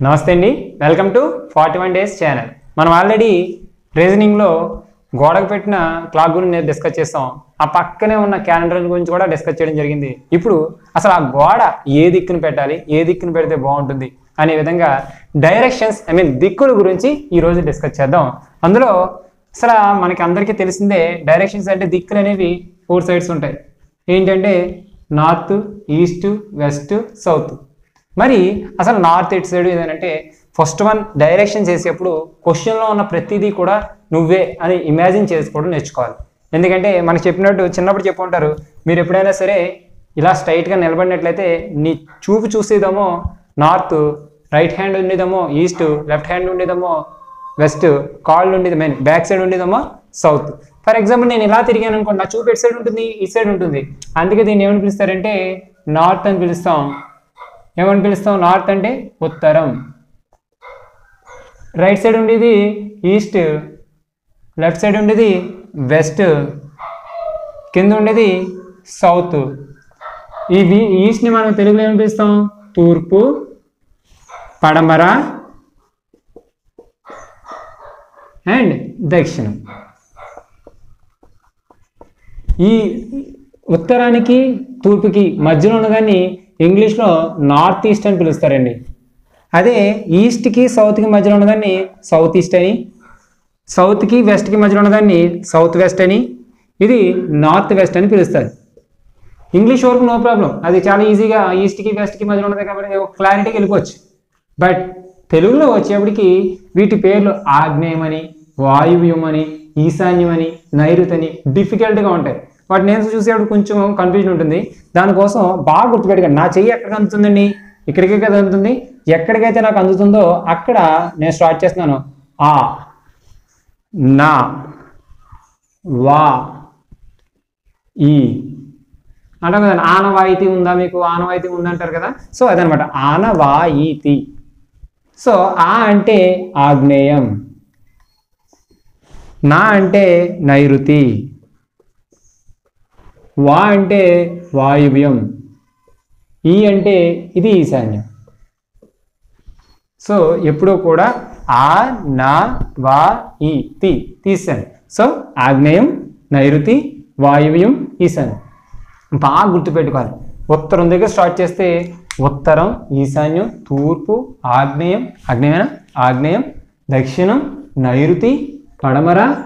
నమస్తే అండి. Welcome to forty one days channel మనం ఆల్రెడీ రీజనింగ్లో గోడకు పెట్టిన క్లాక్ గురించి డిస్కస్ చేస్తాం ఆ పక్కనే ఉన్న క్యాలెండర్ గురించి కూడా డిస్కస్ చేయడం జరిగింది. ఇప్పుడు అసలు ఆ గోడ ఏ దిక్కును పెట్టాలి ఏ దిక్కును పెడితే బాగుంటుంది అనే విధంగా డైరెక్షన్స్ ఐ మీన్ దిక్కుల గురించి ఈరోజు డిస్కస్ చేద్దాం. అందులో అసలు మనకి అందరికీ తెలిసిందే డైరెక్షన్స్ అంటే దిక్కులు అనేవి ఫోర్ సైడ్స్ ఉంటాయి. ఏంటంటే నార్త్ ఈస్ట్ వెస్ట్ సౌత్ మరి అసలు నార్త్ ఇట్ సైడ్ ఏదంటే ఫస్ట్ వన్ డైరెక్షన్ చేసేప్పుడు క్వశ్చన్లో ఉన్న ప్రతిదీ కూడా నువ్వే అని ఇమాజిన్ చేసుకోవడం నేర్చుకోవాలి. ఎందుకంటే మనకు చెప్పినట్టు చిన్నప్పుడు చెప్పుకుంటారు మీరు ఎప్పుడైనా సరే ఇలా స్ట్రైట్గా నిలబడినట్లయితే నీ చూపు చూసేదేమో నార్త్ రైట్ హ్యాండ్ ఉండేదేమో ఈస్ట్ లెఫ్ట్ హ్యాండ్ ఉండేదేమో వెస్ట్ కాళ్ళు ఉండేది మెయిన్ బ్యాక్ సైడ్ ఉండేదేమో సౌత్ ఫర్ ఎగ్జాంపుల్ నేను ఇలా తిరిగాను అనుకోండి నా చూపు ఎటు సైడ్ ఉంటుంది? ఈ సైడ్ ఉంటుంది. అందుకే దీన్ని ఏమని పిలుస్తారంటే నార్త్ అని పిలుస్తాం. ఏమని పిలుస్తాం? నార్త్ అంటే ఉత్తరం. రైట్ సైడ్ ఉండేది ఈస్ట్. లెఫ్ట్ సైడ్ ఉండేది వెస్ట్. కింద ఉండేది సౌత్. ఈ ఈస్ట్ని మనం తెలుగులో ఏమని పిలుస్తాం? తూర్పు పడమర అండ్ దక్షిణం. ఈ ఉత్తరానికి తూర్పుకి మధ్యలో ఉన్నదాన్ని ఇంగ్లీష్లో నార్త్ ఈస్ట్ అని పిలుస్తారండి. అదే ఈస్ట్కి సౌత్కి మధ్యలో ఉన్నదాన్ని సౌత్ ఈస్ట్ అని సౌత్కి వెస్ట్కి మధ్యలో ఉన్నదాన్ని సౌత్ వెస్ట్ అని ఇది నార్త్ వెస్ట్ అని పిలుస్తారు. ఇంగ్లీష్ వరకు నో ప్రాబ్లం. అది చాలా ఈజీగా ఈస్ట్కి వెస్ట్కి మధ్యలో ఉన్నది కాబట్టి ఒక క్లారిటీకి వెళ్ళిపోవచ్చు. బట్ తెలుగులో వచ్చేప్పటికి వీటి పేర్లు ఆగ్నేయమని వాయువ్యమని ఈశాన్యమని నైరుతని డిఫికల్ట్గా ఉంటాయి. వాటి నేను చూసేప్పుడు కొంచెం కన్ఫ్యూజన్ ఉంటుంది. దానికోసం బాగా గుర్తుపెట్టుకోండి. నా చెయ్యి ఎక్కడికి అందుతుందండి? ఇక్కడికే కదా అందుతుంది? ఎక్కడికైతే నాకు అందుతుందో అక్కడ నేను స్టార్ట్ చేస్తున్నాను. ఆ నా వా ఈ. అంటాం కదా ఆనవాయితీ ఉందా మీకు? ఆనవాయితీ ఉందంటారు కదా? సో అదనమాట. ఆనవాయితీ. సో ఆ అంటే ఆగ్నేయం. నా అంటే నైరుతి. వా అంటే వాయువ్యం. ఈ అంటే ఇది ఈశాన్యం. సో ఎప్పుడూ కూడా ఆ నా వా ఈ తి తీశాను. సో ఆగ్నేయం నైరుతి వాయువ్యం ఈశాన్యం. బాగా గుర్తుపెట్టుకోవాలి. ఉత్తరం దగ్గర స్టార్ట్ చేస్తే ఉత్తరం ఈశాన్యం తూర్పు ఆగ్నేయం ఆగ్నేయన? ఆగ్నేయం దక్షిణం నైరుతి పడమర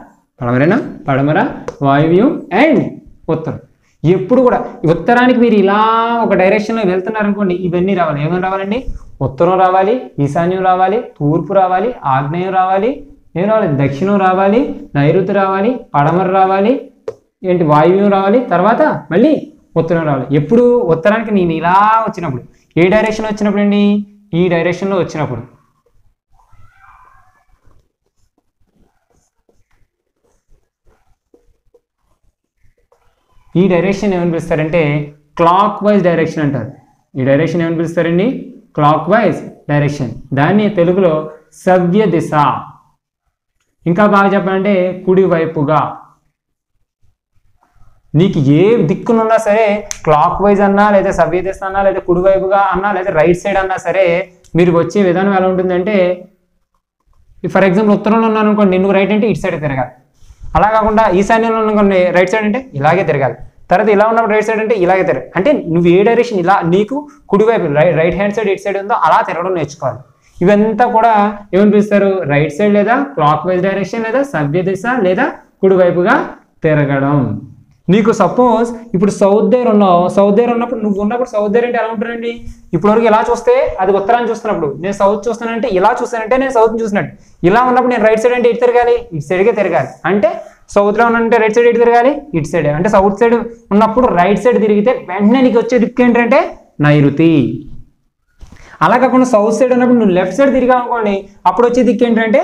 పడమరేనా? పడమర వాయువ్యం అండ్ ఉత్తరం. ఎప్పుడు కూడా ఉత్తరానికి మీరు ఇలా ఒక డైరెక్షన్లో వెళ్తున్నారనుకోండి ఇవన్నీ రావాలి. ఏమైనా రావాలండి? ఉత్తరం రావాలి ఈశాన్యం రావాలి తూర్పు రావాలి ఆగ్నేయం రావాలి ఏం రావాలి? దక్షిణం రావాలి నైరుతి రావాలి పడమర రావాలి ఏంటి? వాయువ్యం రావాలి తర్వాత మళ్ళీ ఉత్తరం రావాలి. ఎప్పుడు? ఉత్తరానికి నేను ఇలా వచ్చినప్పుడు. ఏ డైరెక్షన్ వచ్చినప్పుడు అండి? ఈ డైరెక్షన్లో వచ్చినప్పుడు. ఈ డైరెక్షన్ ఏమని పిలుస్తారంటే క్లాక్ వైజ్ డైరెక్షన్ అంటారు. ఈ డైరెక్షన్ ఏమని పిలుస్తారండి? క్లాక్ వైజ్ డైరెక్షన్ దాన్ని తెలుగులో సవ్య దిశ. ఇంకా బాగా చెప్పాలంటే కుడివైపుగా. నీకు ఏ దిక్కునున్నా సరే క్లాక్ వైజ్ అన్నా లేదా సవ్య దిశ అన్నా లేదా కుడివైపుగా అన్నా లేదా రైట్ సైడ్ అన్నా సరే మీరు వచ్చే విధానం ఎలా ఉంటుందంటే ఫర్ ఎగ్జాంపుల్ ఉత్తరంలో ఉన్నాను అనుకోండి నువ్వు రైట్ అంటే ఇటు సైడ్ తిరగాలి. అలా కాకుండా ఈశాన్యంలో అనుకోండి రైట్ సైడ్ అంటే ఇలాగే తిరగాలి. తర్వాత ఇలా ఉన్నప్పుడు రైట్ సైడ్ అంటే ఇలాగే తిరగాలి అంటే నువ్వు ఏ డైరెక్షన్ ఇలా నీకు కుడివైపు రైట్ రైట్ హ్యాండ్ సైడ్ ఇటు సైడ్ ఉందో అలా తిరగడం నేర్చుకోవాలి. ఇవంతా కూడా ఏమని పిలుస్తారు? రైట్ సైడ్ లేదా క్లాక్ వైజ్ డైరెక్షన్ లేదా సవ్య దిశ లేదా కుడివైపుగా తిరగడం. నీకు సపోజ్ ఇప్పుడు సౌత్ దగ్గర ఉన్నావు. సౌత్ దగ్గర ఉన్నప్పుడు నువ్వు ఉన్నప్పుడు సౌత్ దగ్గర అంటే ఎలా ఉంటుందండి ఇప్పటివరకు వరకు ఇలా చూస్తే అది ఉత్తరాన్ని చూస్తున్నప్పుడు. నేను సౌత్ చూస్తానంటే ఇలా చూస్తానంటే నేను సౌత్ చూసినట్టు. ఇలా ఉన్నప్పుడు నేను రైట్ సైడ్ అంటే ఇటు తిరగాలి ఇటు సైడ్కే తిరగాలి. అంటే సౌత్లో ఉంటే రైట్ సైడ్ ఎటు తిరగాలి? ఇటు సైడ్ అంటే సౌత్ సైడ్ ఉన్నప్పుడు రైట్ సైడ్ తిరిగితే వెంటనే నీకు వచ్చే దిక్కు ఏంటంటే నైరుతి. అలా కాకుండా సౌత్ సైడ్ ఉన్నప్పుడు నువ్వు లెఫ్ట్ సైడ్ తిరిగావు అనుకోండి అప్పుడు వచ్చే దిక్కు ఏంటంటే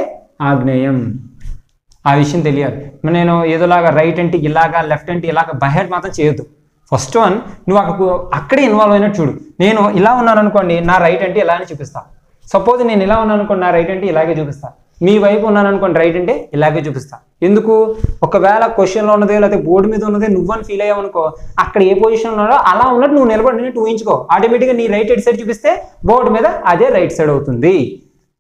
ఆగ్నేయం. ఆ విషయం తెలియాలి. నేను ఏదోలాగా రైట్ అంటే ఇలాగా లెఫ్ట్ అంటే ఇలాగా బయట మాత్రం చేయొద్దు. ఫస్ట్ వన్ నువ్వు అక్కడ అక్కడే ఇన్వాల్వ్ అయినట్టు చూడు. నేను ఇలా ఉన్నాను అనుకోండి నా రైట్ అంటే ఇలా అని చూపిస్తా. సపోజ్ నేను ఇలా ఉన్నాను అనుకోండి నా రైట్ అంటే ఇలాగే చూపిస్తా. మీ వైపు ఉన్నాను అనుకోండి రైట్ అంటే ఇలాగే చూపిస్తా. ఎందుకు? ఒకవేళ క్వశ్చన్లో ఉన్నది లేకపోతే బోర్డు మీద ఉన్నది నువ్వని ఫీల్ అయ్యావు అనుకో అక్కడ ఏ పొజిషన్ ఉన్నాడో అలా ఉన్నట్టు నువ్వు నిలబడినట్టు ఊహించుకో ఆటోమేటిక్గా నీ రైట్ ఎడ్ సైడ్ చూపిస్తే బోర్డు మీద అదే రైట్ సైడ్ అవుతుంది.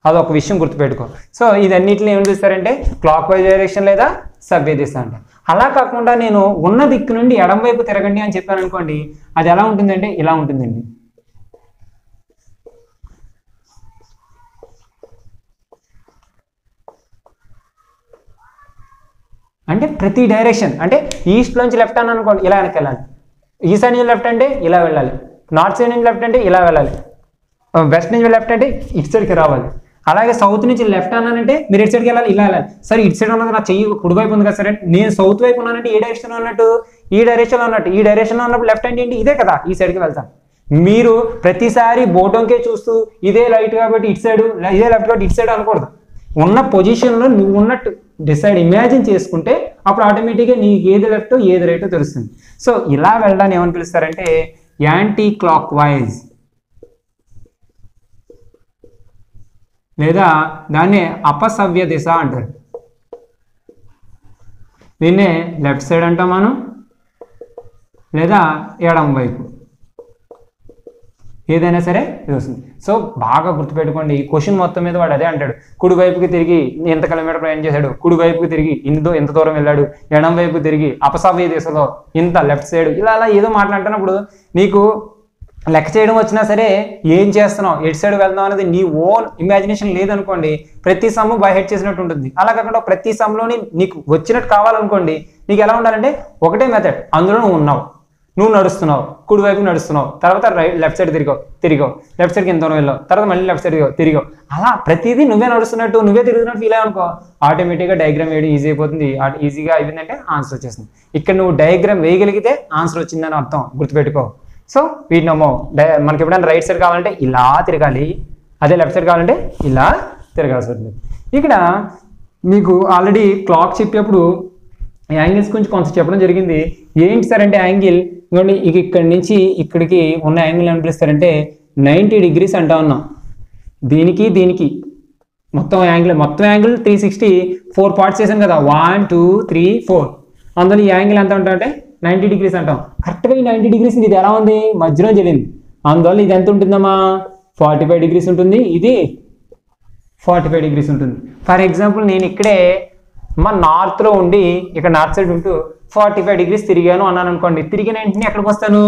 అదొక విషయం గుర్తుపెట్టుకో. సో ఇదన్నిటిని ఏం చూస్తారంటే క్లాక్ వైజ్ డైరెక్షన్ లేదా సవ్య దిశ అంట అలా కాకుండా నేను ఉన్న దిక్కు నుండి ఎడం వైపు తిరగండి అని చెప్పాను అనుకోండి అది ఎలా ఉంటుందంటే ఇలా ఉంటుందండి. అంటే ప్రతి డైరెక్షన్ అంటే ఈస్ట్ నుంచి లెఫ్ట్ అని అనుకోండి ఇలా వెనక్కి వెళ్ళాలి. ఈ సైడ్ నుంచి లెఫ్ట్ అంటే ఇలా వెళ్ళాలి. నార్త్ సైడ్ నుంచి లెఫ్ట్ అంటే ఇలా వెళ్ళాలి. వెస్ట్ నుంచి లెఫ్ట్ అంటే ఇటు సైడ్కి రావాలి. అలాగే సౌత్ నుంచి లెఫ్ట్ అన్నానంటే మీరు ఇటు సైడ్కి వెళ్ళాలి ఇలా వెళ్ళాలి. సరే ఇటు సైడ్ ఉన్నది నా చెయ్యి కుడి వైపు ఉంది కదా సరే నేను సౌత్ వైపు ఉన్నానంటే ఏ డైరెక్షన్ ఉన్నట్టు? ఈ డైరెక్షన్లో ఉన్నట్టు. ఈ డైరెక్షన్లో ఉన్నప్పుడు లెఫ్ట్ అంటే ఏంటి? ఇదే కదా ఈ సైడ్కి వెళ్తాను మీరు ప్రతిసారి బోటంకే చూస్తూ ఇదే లైట్ కాబట్టి ఇటు సైడ్ ఇదే లెఫ్ట్ కాబట్టి ఇటు సైడ్ అనకూడదు. ఉన్న పొజిషన్లో నువ్వు ఉన్నట్టు డిసైడ్ ఇమాజిన్ చేసుకుంటే అప్పుడు ఆటోమేటిక్గా నీకు ఏది లెఫ్ట్ ఏది రైటో తెలుస్తుంది. సో ఇలా వెళ్ళడాన్ని ఏమని పిలుస్తారంటే యాంటీ క్లాక్ వైజ్ లేదా దాన్ని అపసవ్య దిశ అంటారు. దీన్నే లెఫ్ట్ సైడ్ అంటాం మనం లేదా ఎడం వైపు ఏదైనా సరే ఇది వస్తుంది సో బాగా గుర్తుపెట్టుకోండి ఈ క్వశ్చన్ మొత్తం మీద వాడు అదే అంటాడు. కుడి వైపుకి తిరిగి ఎంత కిలోమీటర్ ప్రయాణం చేశాడు? కుడి వైపుకి తిరిగి ఇంత ఎంత దూరం వెళ్ళాడు? ఎడం వైపు తిరిగి అపసవ్య దిశలో ఇంత లెఫ్ట్ సైడ్ ఇలా అలా ఏదో మాట్లాడుతున్నప్పుడు నీకు లెక్క చేయడం వచ్చినా సరే ఏం చేస్తున్నావు? ఎటు సైడ్ వెళ్దాం అనేది నీ ఓన్ ఇమాజినేషన్ లేదనుకోండి ప్రతి సమ్ము బై హెడ్ చేసినట్టు ఉంటుంది. అలా కాకుండా ప్రతి సమ్లోని నీకు వచ్చినట్టు కావాలనుకోండి నీకు ఎలా ఉండాలంటే ఒకటే మెథడ్ అందులో నువ్వు ఉన్నావు. నువ్వు నడుస్తున్నావు కుడివైపు నడుస్తున్నావు తర్వాత రైట్ లెఫ్ట్ సైడ్ తిరిగావు తిరిగావు లెఫ్ట్ సైడ్కి ఎంత వెళ్ళావు తర్వాత మళ్ళీ లెఫ్ట్ సైడ్ తిరిగావు. అలా ప్రతిదీ నువ్వే నడుస్తున్నట్టు నువ్వే తిరుగుతున్నట్టు ఫీల్ అనుకో ఆటోమేటిక్గా డయాగ్రామ్ వేయడం ఈజీ అయిపోతుంది. ఈజీగా అయిపోయిందంటే ఆన్సర్ వచ్చేస్తుంది. ఇక్కడ నువ్వు డయాగ్రామ్ వేయగలిగితే ఆన్సర్ వచ్చిందని అర్థం గుర్తుపెట్టుకో. సో వీటినమ్మో డై మనకి ఎప్పుడైనా రైట్ సైడ్ కావాలంటే ఇలా తిరగాలి అదే లెఫ్ట్ సైడ్ కావాలంటే ఇలా తిరగాల్సి ఉంటుంది ఇక్కడ మీకు ఆల్రెడీ క్లాక్ చెప్పేప్పుడు యాంగిల్స్ గురించి కొంచెం చెప్పడం జరిగింది. ఏంటి సార్ అంటే యాంగిల్? ఇవ్వండి. ఇక ఇక్కడి నుంచి ఇక్కడికి ఉన్న యాంగిల్ ఏమని పిలుస్తారంటే నైంటీ డిగ్రీస్ అంటా ఉన్నాం. దీనికి దీనికి. మొత్తం యాంగిల్ మొత్తం angle three sixty four parts చేసాం కదా. వన్ టూ త్రీ ఫోర్ అందులో ఈ యాంగిల్ ఎంత ఉంటాం అంటే నైంటీ డిగ్రీస్ అంటాం. కరెక్ట్గా ఈ నైంటీ డిగ్రీస్ ఇది ఎలా ఉంది? మధ్యలో జరిగింది. అందువల్ల ఇది ఎంత ఉంటుందమ్మా? ఫార్టీ ఫైవ్ డిగ్రీస్ ఉంటుంది. ఇది ఫార్టీ ఫైవ్ డిగ్రీస్ ఉంటుంది. ఫర్ ఎగ్జాంపుల్ నేను ఇక్కడే మా నార్త్లో ఉండి ఇక్కడ నార్త్ సైడ్ ఉంటూ ఫార్టీ ఫైవ్ డిగ్రీస్ తిరిగాను అన్నాను అనుకోండి. తిరిగిన వెంటనే ఎక్కడికి వస్తాను?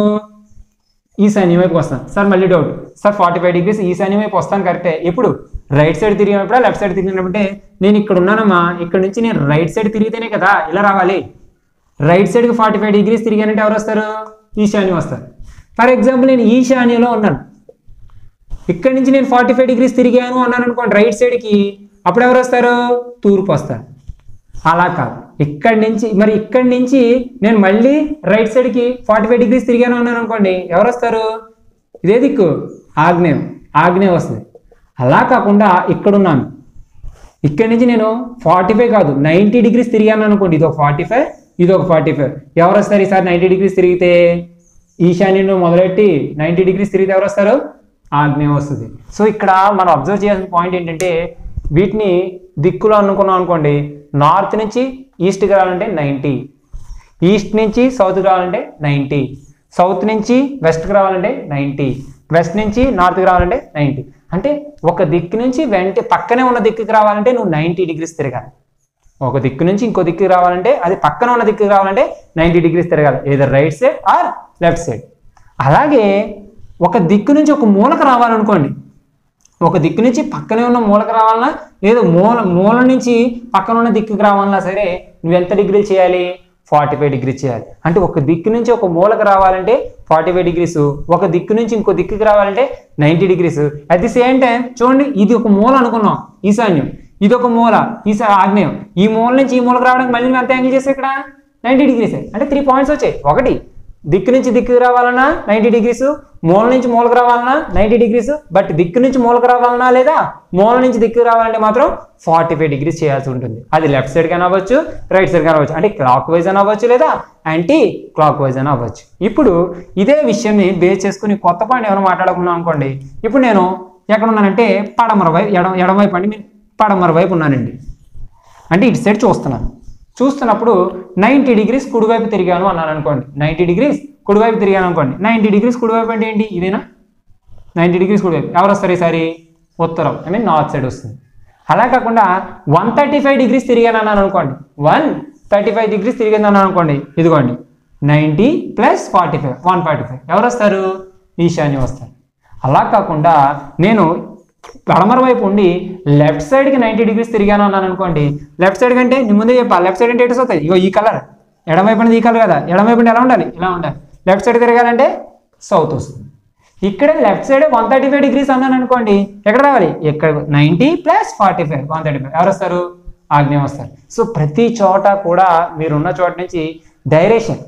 ఈశాన్యం వైపు వస్తాను. సార్ మళ్ళీ doubt sir forty five degrees ఈశాన్యం వైపు వస్తాను కరెక్టే ఎప్పుడు? రైట్ సైడ్ తిరిగినప్పుడు లెఫ్ట్ సైడ్ తిరిగినప్పుడే? నేను ఇక్కడ ఉన్నానమ్మా. ఇక్కడ నుంచి నేను రైట్ సైడ్ తిరిగితేనే కదా ఇలా రావాలి. రైట్ సైడ్కి ఫార్టీ ఫైవ్ డిగ్రీస్ తిరిగానంటే ఎవరు వస్తారు? ఈశాన్యం వస్తారు. ఫర్ ఎగ్జాంపుల్ నేను ఈశాన్యంలో ఉన్నాను. ఇక్కడ నుంచి నేను ఫార్టీ ఫైవ్ డిగ్రీస్ తిరిగాను అన్నాను అనుకోండి రైట్ సైడ్కి అప్పుడు ఎవరు వస్తారు? తూర్పు వస్తారు. అలా కాదు. ఇక్కడి నుంచి మరి ఇక్కడి నుంచి నేను మళ్ళీ రైట్ సైడ్కి ఫార్టీ ఫైవ్ డిగ్రీస్ తిరిగాను అన్నాను అనుకోండి ఎవరు వస్తారు? ఇదే దిక్కు. ఆగ్నేయం. ఆగ్నేయం వస్తుంది. అలా కాకుండా ఇక్కడ ఉన్నాను. ఇక్కడి నుంచి నేను ఫార్టీ ఫైవ్ కాదు నైంటీ డిగ్రీస్ తిరిగాను అనుకోండి ఇది ఒక ఫార్టీ ఫైవ్ ఇది ఒక ఫార్టీ ఫైవ్ ఎవరు వస్తారు ఈసారి నైంటీ డిగ్రీస్ తిరిగితే? ఈశాన్యంలో మొదలెట్టి నైంటీ డిగ్రీస్ తిరిగితే ఎవరు వస్తారు? ఆగ్నేయం వస్తుంది. సో ఇక్కడ మనం అబ్జర్వ్ చేయాల్సిన పాయింట్ ఏంటంటే వీటిని దిక్కులో అనుకున్నాం అనుకోండి నార్త్ నుంచి ఈస్ట్కి రావాలంటే నైంటీ. ఈస్ట్ నుంచి సౌత్కి రావాలంటే నైంటీ. సౌత్ నుంచి వెస్ట్కి రావాలంటే నైంటీ. వెస్ట్ నుంచి నార్త్కి రావాలంటే నైంటీ. అంటే ఒక దిక్కు నుంచి వెంట పక్కనే ఉన్న దిక్కుకి రావాలంటే నువ్వు నైంటీ డిగ్రీస్ తిరగాలి. ఒక దిక్కు నుంచి ఇంకో దిక్కుకి రావాలంటే అది పక్కన ఉన్న దిక్కుకి రావాలంటే నైంటీ డిగ్రీస్ తిరగాలి. ఏదో right side or left side అలాగే ఒక దిక్కు నుంచి ఒక మూలకు రావాలనుకోండి ఒక దిక్కు నుంచి పక్కనే ఉన్న మూలకు రావాలన్నా లేదు మూల మూల నుంచి పక్కన ఉన్న దిక్కుకి రావాలన్నా సరే నువ్వు ఎంత డిగ్రీలు చేయాలి? ఫార్టీ ఫైవ్ డిగ్రీ చేయాలి. అంటే ఒక దిక్కు నుంచి ఒక మూలకు రావాలంటే ఫార్టీ ఫైవ్ డిగ్రీస్ ఒక దిక్కు నుంచి ఇంకో దిక్కుకి రావాలంటే ninety degrees. At the same time చూడండి ఇది ఒక మూల అనుకున్నాం ఈశాన్యం. ఇది ఒక మూల ఈశా ఆగ్నేయం. ఈ మూల నుంచి ఈ మూలకు రావడానికి మళ్ళీ నువ్వు ఎంత యాంగిల్ చేస్తే ఇక్కడ? Ninety degrees. అంటే త్రీ పాయింట్స్ వచ్చాయి. ఒకటి దిక్కు నుంచి దిక్కుకు రావాలన్నా నైంటీ డిగ్రీస్ మూల నుంచి మూలకు రావాలన్నా నైంటీ డిగ్రీస్ బట్ దిక్కు నుంచి మూలకు రావాలన్నా లేదా మూల నుంచి దిక్కు రావాలంటే మాత్రం ఫార్టీ ఫైవ్ డిగ్రీస్ చేయాల్సి ఉంటుంది. అది లెఫ్ట్ సైడ్ కానీ అవ్వచ్చు రైట్ సైడ్ కానీ అవ్వచ్చు అంటే క్లాక్ వైజ్ అని అవ్వచ్చు లేదా యాంటీ క్లాక్ వైజ్ అని అవ్వచ్చు. ఇప్పుడు ఇదే విషయాన్ని బేస్ చేసుకుని కొత్త పాయింట్ ఏమైనా మాట్లాడుకున్నాం అనుకోండి. ఇప్పుడు నేను ఎక్కడ ఉన్నానంటే పడమర వైపు ఎడం ఎడమవైపు అండి పడమర వైపు ఉన్నానండి. అంటే ఇటు సైడ్ చూస్తున్నాను. చూస్తున్నప్పుడు నైంటీ డిగ్రీస్ కుడివైపు తిరిగాను అన్నాను అనుకోండి. నైంటీ డిగ్రీస్ కుడివైపు తిరిగాను అనుకోండి. నైంటీ డిగ్రీస్ కుడివైపు అంటే ఏంటి? ఇదేనా? నైంటీ డిగ్రీస్ కుడివైపు. ఎవరు వస్తారు ఈసారి? ఉత్తరం. ఐ మీన్ నార్త్ సైడ్ వస్తుంది. అలా కాకుండా వన్ థర్టీ ఫైవ్ డిగ్రీస్ తిరిగాను అన్నాను అనుకోండి. వన్ థర్టీ ఫైవ్ డిగ్రీస్ తిరిగింది అన్నాను అనుకోండి. ఇదిగోండి. Ninety plus forty five. One forty five. ఎవరు వస్తారు? ఈశాన్యం వస్తారు. అలా కాకుండా నేను పడమర వైపు ఉండి లెఫ్ట్ సైడ్కి నైంటీ డిగ్రీస్ తిరిగాను అన్నాను అనుకోండి లెఫ్ట్ సైడ్ కంటే నీ ముందే చెప్పా లెఫ్ట్ సైడ్ అంటే ఎటు వస్తాయి ఇగో ఈ కలర్. ఎడమవైపు అనేది ఈ కలర్ కదా. ఎడమైపున ఎలా ఉండాలి? ఇలా ఉండాలి. లెఫ్ట్ సైడ్ తిరగాలంటే సౌత్ వస్తుంది. ఇక్కడ left side one thirty five degrees అన్నాను అనుకోండి ఎక్కడ రావాలి? ఎక్కడ? Ninety plus forty five one thirty five. ఎవరు వస్తారు? ఆగ్నేయం వస్తారు. సో ప్రతి చోట కూడా మీరున్న చోట నుంచి డైరెక్షన్.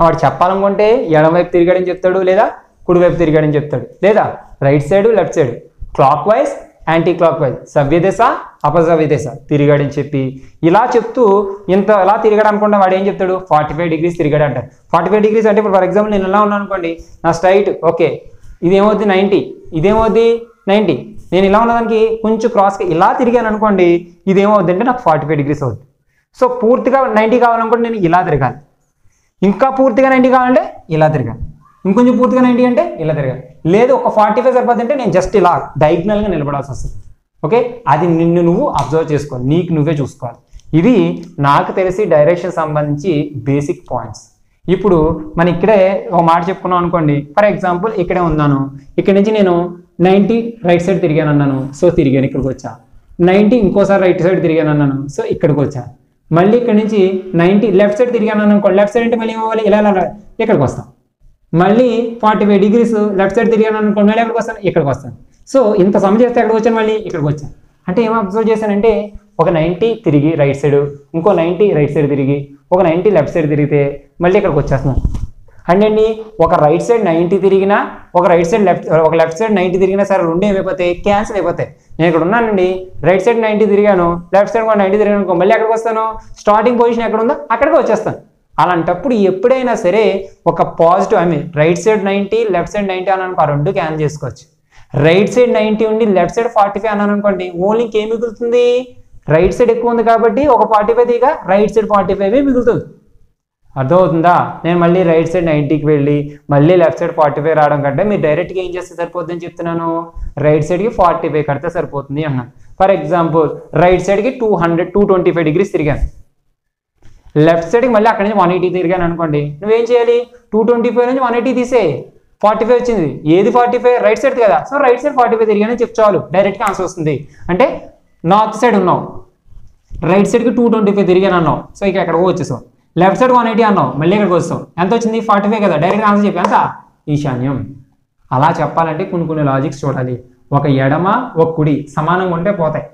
వాడు చెప్పాలనుకుంటే ఎడమవైపు తిరిగాడని చెప్తాడు లేదా కుడివైపు తిరిగాడని చెప్తాడు లేదా right side left side. Clockwise anticlockwise సవ్యదశ అపసవ్యదశ తిరిగాడని చెప్పి. ఇలా చెప్తూ ఇంత ఇలా తిరిగాడు అనుకుంటే వాడు ఏం చెప్తాడు? ఫార్టీ ఫైవ్ డిగ్రీస్ తిరిగాడు అంటారు ఫార్టీ ఫైవ్ డిగ్రీస్ అంటే ఇప్పుడు ఫర్ ఎగ్జాంపుల్ నేను ఇలా ఉన్నాను అనుకోండి. నా స్ట్రైట్ ఓకే ఇదేమవుద్ది? నైంటీ ఇదేమవుద్ది? నైంటీ నేను ఇలా ఉన్నదానికి కొంచెం క్రాస్గా ఇలా తిరిగాను అనుకోండి ఇదేమవుద్ది అంటే నాకు ఫార్టీ ఫైవ్ డిగ్రీస్ అవుద్ది. సో పూర్తిగా నైంటీ కావాలనుకుంటే నేను ఇలా తిరగాలి. ఇంకా పూర్తిగా నైంటీ కావాలంటే ఇలా తిరగాలి. ఇంకొంచెం పూర్తిగా ఏంటి అంటే ఇలా తిరగాలి. లేదు ఒక ఫార్టీ ఫైవ్ సరిపోతుంది అంటే నేను జస్ట్ ఇలా డైగ్నల్గా నిలబడాల్సి వస్తుంది. ఓకే అది నిన్ను నువ్వు అబ్జర్వ్ చేసుకోవాలి. నీకు నువ్వే చూసుకోవాలి. ఇది నాకు తెలిసి డైరెక్షన్ సంబంధించి బేసిక్ పాయింట్స్ ఇప్పుడు మన ఇక్కడే ఒక మాట చెప్పుకున్నాం అనుకోండి. ఫర్ ఎగ్జాంపుల్ ఇక్కడే ఉన్నాను. ఇక్కడ నుంచి నేను నైంటీ రైట్ సైడ్ తిరిగాను అన్నాను. సో తిరిగాను ఇక్కడికి వచ్చా. నైంటీ ఇంకోసారి రైట్ సైడ్ తిరిగాను అన్నాను. సో ఇక్కడికి వచ్చా. మళ్ళీ ఇక్కడ నుంచి నైంటీ లెఫ్ట్ సైడ్ తిరిగాను అనుకోండి. లెఫ్ట్ సైడ్ అంటే మళ్ళీ ఏమవ్వాలి ఇలా ఇలా ఇలా ఇక్కడికి వస్తాం. మళ్ళీ forty five degrees left side తిరిగాను అనుకోండి మళ్ళీ ఎక్కడికి వస్తాను? ఇక్కడికి వస్తాను. సో ఇంత సమ చేస్తే ఎక్కడికి వచ్చాను మళ్ళీ? ఇక్కడికి వచ్చాను. అంటే ఏం అబ్జర్వ్ చేశానంటే ఒక నైంటీ తిరిగి రైట్ సైడ్ ఇంకో నైంటీ రైట్ సైడ్ తిరిగి ఒక నైంటీ లెఫ్ట్ సైడ్ తిరిగితే మళ్ళీ ఇక్కడికి వచ్చేస్తున్నాను. అంటే అండి ఒక రైట్ సైడ్ నైంటీ తిరిగినా ఒక రైట్ సైడ్ లెఫ్ట్ ఒక లెఫ్ట్ సైడ్ నైంటీ తిరిగినా సరే రెండు ఏమైపోతాయి క్యాన్సిల్ అయిపోతాయి. నేను ఇక్కడ ఉన్నానండి రైట్ సైడ్ నైంటీ తిరిగాను లెఫ్ట్ సైడ్ కూడా నైంటీ తిరిగాను మళ్ళీ ఎక్కడికి వస్తాను? స్టార్టింగ్ పొజిషన్ ఎక్కడ ఉందో అక్కడికి వచ్చేస్తాను. అలాంటప్పుడు ఎప్పుడైనా సరే ఒక positive I mean right side ninety left side ninety అని అనుకో ఆ రెండు క్యాన్ చేసుకోవచ్చు. రైట్ సైడ్ నైంటీ ఉండి లెఫ్ట్ సైడ్ ఫార్టీ ఫైవ్ అని అనుకోండి ఓన్లీ ఇంకేం మిగులుతుంది? రైట్ సైడ్ ఎక్కువ ఉంది కాబట్టి ఒక ఫార్టీ ఫైవ్ దిగా రైట్ సైడ్ ఫార్టీ ఫైవ్ మిగులుతుంది. అర్థమవుతుందా? నేను మళ్ళీ రైట్ సైడ్ నైంటీకి వెళ్ళి మళ్ళీ లెఫ్ట్ సైడ్ ఫార్టీ ఫైవ్ రావడం కంటే మీరు డైరెక్ట్గా ఏం చేస్తే సరిపోతుందని చెప్తున్నాను? రైట్ సైడ్కి ఫార్టీ ఫైవ్ కడితే సరిపోతుంది అన్నాను ఫర్ ఎగ్జాంపుల్ రైట్ సైడ్కి two hundred two twenty five degrees తిరిగాను. లెఫ్ట్ సైడ్కి మళ్ళీ అక్కడి నుంచి వన్ ఎయిటీ తిరిగాను అనుకోండి. నువ్వేం చేయాలి? టూ ట్వంటీ ఫైవ్ నుంచి వన్ ఎయిటీ తీసే. ఫార్టీ ఫైవ్ వచ్చింది. ఏది ఫార్టీ ఫైవ్ రైట్ సైడ్ కదా so right side forty five తిరిగానే చెప్పుకోవాలి డైరెక్ట్గా ఆన్సర్ వస్తుంది. అంటే నార్త్ సైడ్ ఉన్నావు. రైట్ సైడ్కి టూ ట్వంటీ ఫైవ్ తిరిగాను అన్నావు. సో ఇక ఎక్కడికో వచ్చేసావు. లెఫ్ట్ సైడ్ వన్ ఎయిటీ అన్నావు. మళ్ళీ ఇక్కడికి వస్తావు ఎంత వచ్చింది? ఫార్టీ ఫైవ్ కదా డైరెక్ట్ ఆన్సర్ చెప్పి. ఎంత? ఈశాన్యం. అలా చెప్పాలంటే కొన్ని కొన్ని లాజిక్స్ చూడాలి. ఒక ఎడమ ఒక కుడి సమానంగా ఉంటే పోతాయి.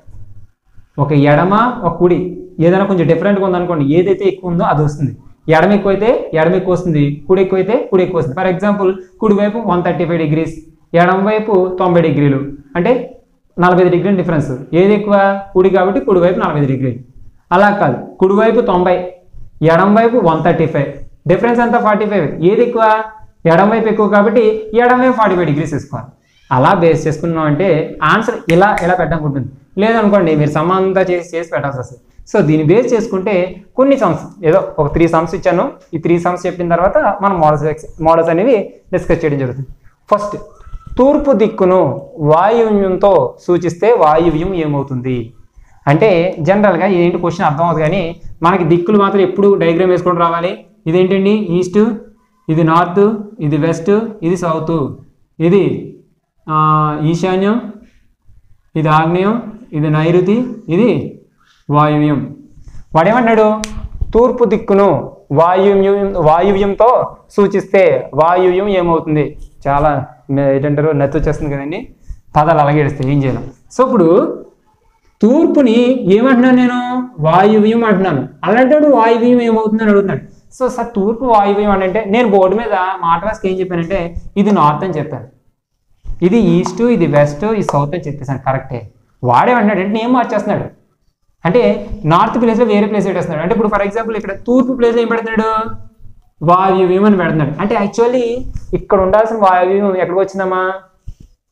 ఒక ఎడమ ఒక కుడి. ఏదైనా కొంచెం డిఫరెంట్గా ఉందనుకోండి ఏదైతే ఎక్కువ ఉందో అది వస్తుంది. ఎడమ ఎక్కువైతే ఎడమ ఎక్కువ వస్తుంది కుడి ఎక్కువైతే కుడి ఎక్కువ వస్తుంది. ఫర్ ఎగ్జాంపుల్ కుడి వైపు వన్ థర్టీ ఫైవ్ డిగ్రీస్ ఎడమ వైపు తొంభై డిగ్రీలు. అంటే నలభై ఐదు డిగ్రీల డిఫరెన్స్ ఏది ఎక్కువ? కుడి కాబట్టి కుడి వైపు నలభై ఐదు డిగ్రీలు. అలా కాదు. కుడి వైపు తొంభై ఎడం వైపు వన్ థర్టీ ఫైవ్ డిఫరెన్స్ ఎంత? ఫార్టీ ఫైవ్ ఏది ఎక్కువ? ఎడం వైపు ఎక్కువ కాబట్టి ఎడం వైపు ఫార్టీ ఫైవ్ డిగ్రీస్ తీసుకోవాలి అలా బేస్ చేసుకున్నాం అంటే ఆన్సర్ ఇలా ఇలా పెట్టడానికి ఉంటుంది లేదనుకోండి మీరు సమానంగా చేసి చేసి పెట్టాల్సి వస్తుంది. సో దీన్ని బేస్ చేసుకుంటే కొన్ని సమ్స్ ఏదో ఒక త్రీ సమ్స్ ఇచ్చాను. ఈ త్రీ సమ్స్ చెప్పిన తర్వాత మనం మోడల్స్ మోడల్స్ అనేవి డిస్కస్ చేయడం జరుగుతుంది. ఫస్ట్ తూర్పు దిక్కును వాయువ్యంతో సూచిస్తే వాయువ్యం ఏమవుతుంది? అంటే జనరల్గా ఇదేంటి క్వశ్చన్ అర్థం అవుతుంది కానీ మనకి దిక్కులు మాత్రం ఎప్పుడు డయాగ్రామ్ వేసుకొని రావాలి. ఇదేంటండి? ఈస్ట్ ఇది నార్త్ ఇది వెస్ట్ ఇది సౌత్ ఇది ఈశాన్యం ఇది ఆగ్నేయం ఇది నైరుతి ఇది వాయువ్యం. వాడేమన్నాడు? తూర్పు దిక్కును వాయువ్యం వాయువ్యంతో సూచిస్తే వాయువ్యం ఏమవుతుంది? చాలా ఏంటంటారు? నత్తి వచ్చేస్తుంది కదండి. పదాలు అలాగే ఏడుస్తాయి. ఏం చేయలేం? సో ఇప్పుడు తూర్పుని ఏమంటున్నాను నేను? వాయువ్యం అంటున్నాను. అలాంటి వాయువ్యం ఏమవుతుందని అడుగుతున్నాడు. సో సార్ తూర్పు వాయువ్యం అని అంటే నేను బోర్డు మీద మాట రాసుకు ఏం చెప్పానంటే ఇది నార్త్ అని చెప్పాను. ఇది ఈస్ట్ ఇది వెస్ట్ ఇది సౌత్ అని చెప్పేసాను కరెక్టే. వాడేమంటున్నాడు అంటే నేను మార్చేస్తున్నాడు. అంటే నార్త్ ప్లేస్లో వేరే ప్లేస్ పెట్టేస్తున్నాడు. అంటే ఇప్పుడు ఫర్ ఎగ్జాంపుల్ ఇక్కడ తూర్పు ప్లేస్లో ఏం పెడుతున్నాడు? వాయువ్యం అని పెడుతున్నాడు. అంటే యాక్చువల్లీ ఇక్కడ ఉండాల్సిన వాయువ్యం ఎక్కడికి వచ్చిందమ్మా?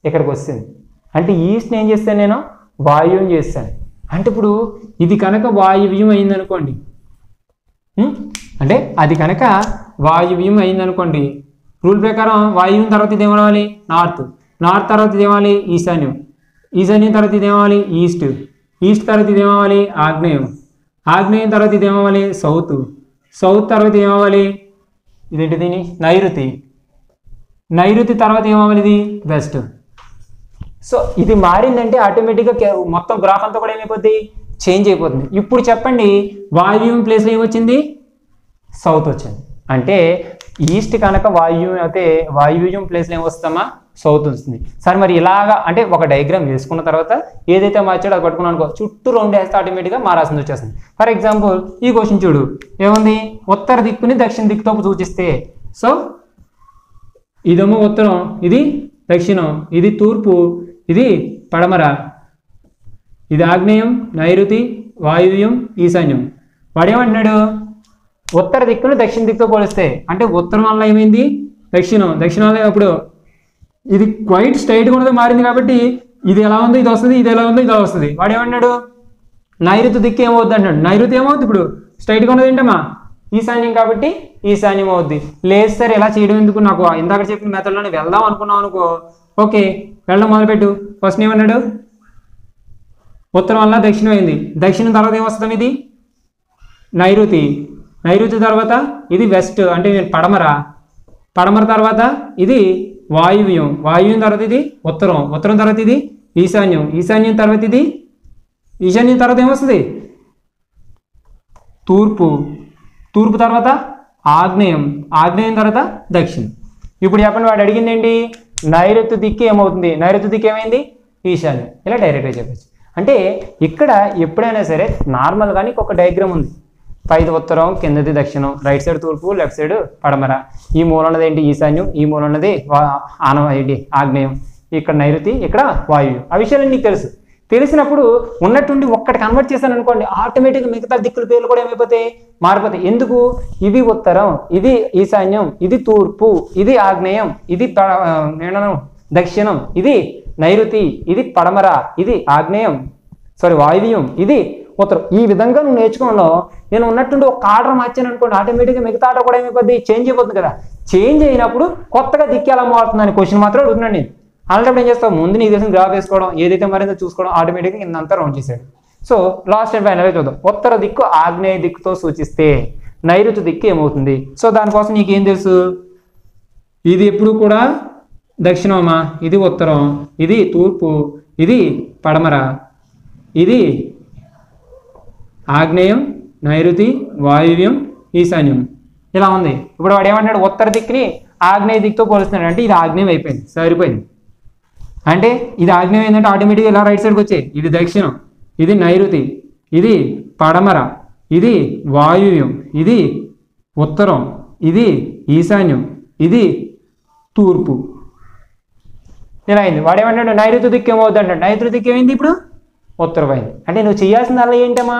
ఇక్కడికి వస్తుంది. అంటే ఈస్ట్ ఏం చేస్తాను నేను? వాయువ్యం చేస్తాను. అంటే ఇప్పుడు ఇది కనుక వాయువ్యం అయిందనుకోండి. అంటే అది కనుక వాయువ్యం అయిందనుకోండి. రూల్ ప్రకారం వాయువ్యం తర్వాత ఇది నార్త్ నార్త్ తర్వాత ఇది ఈశాన్యం. ఈశాన్యం తర్వాత ఇది ఈస్ట్ ఈస్ట్ తర్వాత ఇదేమవ్వాలి ఆగ్నేయం. ఆగ్నేయం తర్వాత ఇదేమవ్వాలి? సౌత్. సౌత్ తర్వాత ఏమవ్వాలి ఇదేంటి దీని నైరుతి. నైరుతి తర్వాత ఏమవ్వాలి ఇది? వెస్ట్. సో ఇది మారిందంటే ఆటోమేటిక్గా మొత్తం గ్రాఫ్ అంతా కూడా ఏమైపోద్ది? చేంజ్ అయిపోతుంది. ఇప్పుడు చెప్పండి వాయువ్యం ప్లేస్లో ఏమొచ్చింది? సౌత్ వచ్చింది. అంటే ఈస్ట్ కనుక వాయువ్యం అయితే వాయువ్యం ప్లేస్లో ఏమొస్తామా సౌత్ వస్తుంది. సరే మరి ఇలాగా అంటే ఒక డయాగ్రామ్ వేసుకున్న తర్వాత ఏదైతే మార్చాడో అది పట్టుకున్నాను అనుకో చుట్టూ రెండు వేస్తే ఆటోమేటిక్గా మారాల్సింది వచ్చేస్తుంది. ఫర్ ఎగ్జాంపుల్ ఈ క్వశ్చన్ చూడు. ఏముంది? ఉత్తర దిక్కుని దక్షిణ దిక్కుతో సూచిస్తే. సో ఇదేమో ఉత్తరం. ఇది దక్షిణం. ఇది తూర్పు. ఇది పడమర. ఇది ఆగ్నేయం నైరుతి వాయువ్యం ఈశాన్యం. వాడేమంటున్నాడు? ఉత్తర దిక్కును దక్షిణ దిక్కుతో పోలిస్తే అంటే ఉత్తరం వల్ల ఏమైంది? దక్షిణం. దక్షిణం వల్ల అప్పుడు? ఇది క్వైట్ స్ట్రైట్గా ఉన్నది మారింది కాబట్టి ఇది ఎలా ఉందో ఇది వస్తుంది ఇది ఎలా ఉందో ఇది వస్తుంది. వాడు ఏమన్నాడు నైరుతి దిక్కు ఏమవుద్ది అంటాడు నైరుతి ఏమవుద్ది ఇప్పుడు? స్ట్రైట్గా ఉన్నది ఏంటమ్మా? ఈశాన్యం కాబట్టి ఈశాన్యం అవుద్ది. లేదు సార్ ఇలా చేయడం ఎందుకు నాకు? ఇందాక చెప్పిన మెథడ్లోనే వెళ్దాం అనుకున్నాం అనుకో. ఓకే వెళ్ళడం మొదలుపెట్టు. ఫస్ట్ ఏమన్నాడు? ఉత్తరం వల్ల దక్షిణం అయింది. దక్షిణం తర్వాత ఏమొస్తుంది ఇది? నైరుతి. నైరుతి తర్వాత ఇది వెస్ట్ అంటే పడమర. పడమర తర్వాత ఇది వాయువ్యం. వాయువ్యం తర్వాత ఇది ఉత్తరం. ఉత్తరం తర్వాత ఇది ఈశాన్యం. ఈశాన్యం తర్వాత ఇది ఈశాన్యం తర్వాత ఏమొస్తుంది? తూర్పు. తూర్పు తర్వాత ఆగ్నేయం. ఆగ్నేయం తర్వాత దక్షిణం. ఇప్పుడు చెప్పండి వాడు అడిగింది ఏంటి నైరుతి దిక్కు ఏమవుతుంది? నైరుతి దిక్కు ఏమైంది? ఈశాన్యం. ఇలా డైరెక్ట్గా చెప్పచ్చు. అంటే ఇక్కడ ఎప్పుడైనా సరే నార్మల్గానే ఒక డయాగ్రామ్ ఉంది. పైది ఉత్తరం కిందది దక్షిణం. రైట్ సైడ్ తూర్పు లెఫ్ట్ సైడ్ పడమర. ఈ మూల ఉన్నది ఏంటి? ఈశాన్యం. ఈ మూల ఉన్నది వా- ఆనవ ఏంటి? ఆగ్నేయం. ఇక్కడ నైరుతి ఇక్కడ వాయువు. ఆ విషయాలు నీకు తెలుసు. తెలిసినప్పుడు ఉన్నట్టుండి ఒక్కటి కన్వర్ట్ చేశాను అనుకోండి ఆటోమేటిక్గా మిగతా దిక్కుల పేర్లు కూడా ఏమైపోతాయి? మారిపోతాయి. ఎందుకు? ఇది ఉత్తరం ఇది ఈశాన్యం ఇది తూర్పు ఇది ఆగ్నేయం ఇది నేను దక్షిణం. ఇది నైరుతి ఇది పడమర ఇది ఆగ్నేయం. సారీ వాయువ్యం. ఇది ఉత్తరం ఈ విధంగా నువ్వు నేర్చుకోవడంలో నేను ఉన్నట్టుండి ఒక ఆర్డర్ మార్చాను అనుకోండి ఆటోమేటిక్గా మిగతా ఆర్డర్ కూడా ఏమైపోద్ది? చేంజ్ అయిపోతుంది కదా. చేంజ్ అయినప్పుడు కొత్తగా దిక్కు ఎలా మారుతుందని క్వశ్చన్ మాత్రం అడుగుతున్నాను నేను. అలాంటప్పుడు ఏం చేస్తావు? ముందు నీకు తెలిసిన గ్రాఫ్ వేసుకోవడం ఏదైతే మరిందో చూసుకోవడం ఆటోమేటిక్గా ఇందంతా రౌండ్ చేశాడు సో లాస్ట్ అండ్ ఫైనల్గా చూద్దాం. ఉత్తర దిక్కు ఆగ్నేయ దిక్కుతో సూచిస్తే నైరుతి దిక్కు ఏమవుతుంది? సో దానికోసం నీకేం తెలుసు? ఇది ఎప్పుడు కూడా దక్షిణమా? ఇది ఉత్తరం. ఇది తూర్పు. ఇది పడమర. ఇది ఆగ్నేయం నైరుతి వాయువ్యం ఈశాన్యం. ఇలా ఉంది. ఇప్పుడు వాడు ఏమంటాడు ఉత్తర దిక్కుని ఆగ్నేయ దిక్కుతో పోలుస్తున్నాడు అంటే ఇది ఆగ్నేయం అయిపోయింది సరిపోయింది. అంటే ఇది ఆగ్నేయం ఏంటంటే ఆటోమేటిక్గా ఇలా రైట్ సైడ్కి వచ్చాయి ఇది దక్షిణం ఇది నైరుతి ఇది పడమర ఇది వాయువ్యం ఇది ఉత్తరం ఇది ఈశాన్యం ఇది తూర్పు. ఇలా అయింది. వాడేమంటాడు నైరుతి దిక్కు ఏమవుద్ది అంటాడు నైరుతి దిక్కు ఏమైంది ఇప్పుడు? ఉత్తరమైంది. అంటే నువ్వు చేయాల్సిందల్లా ఏంటమ్మా?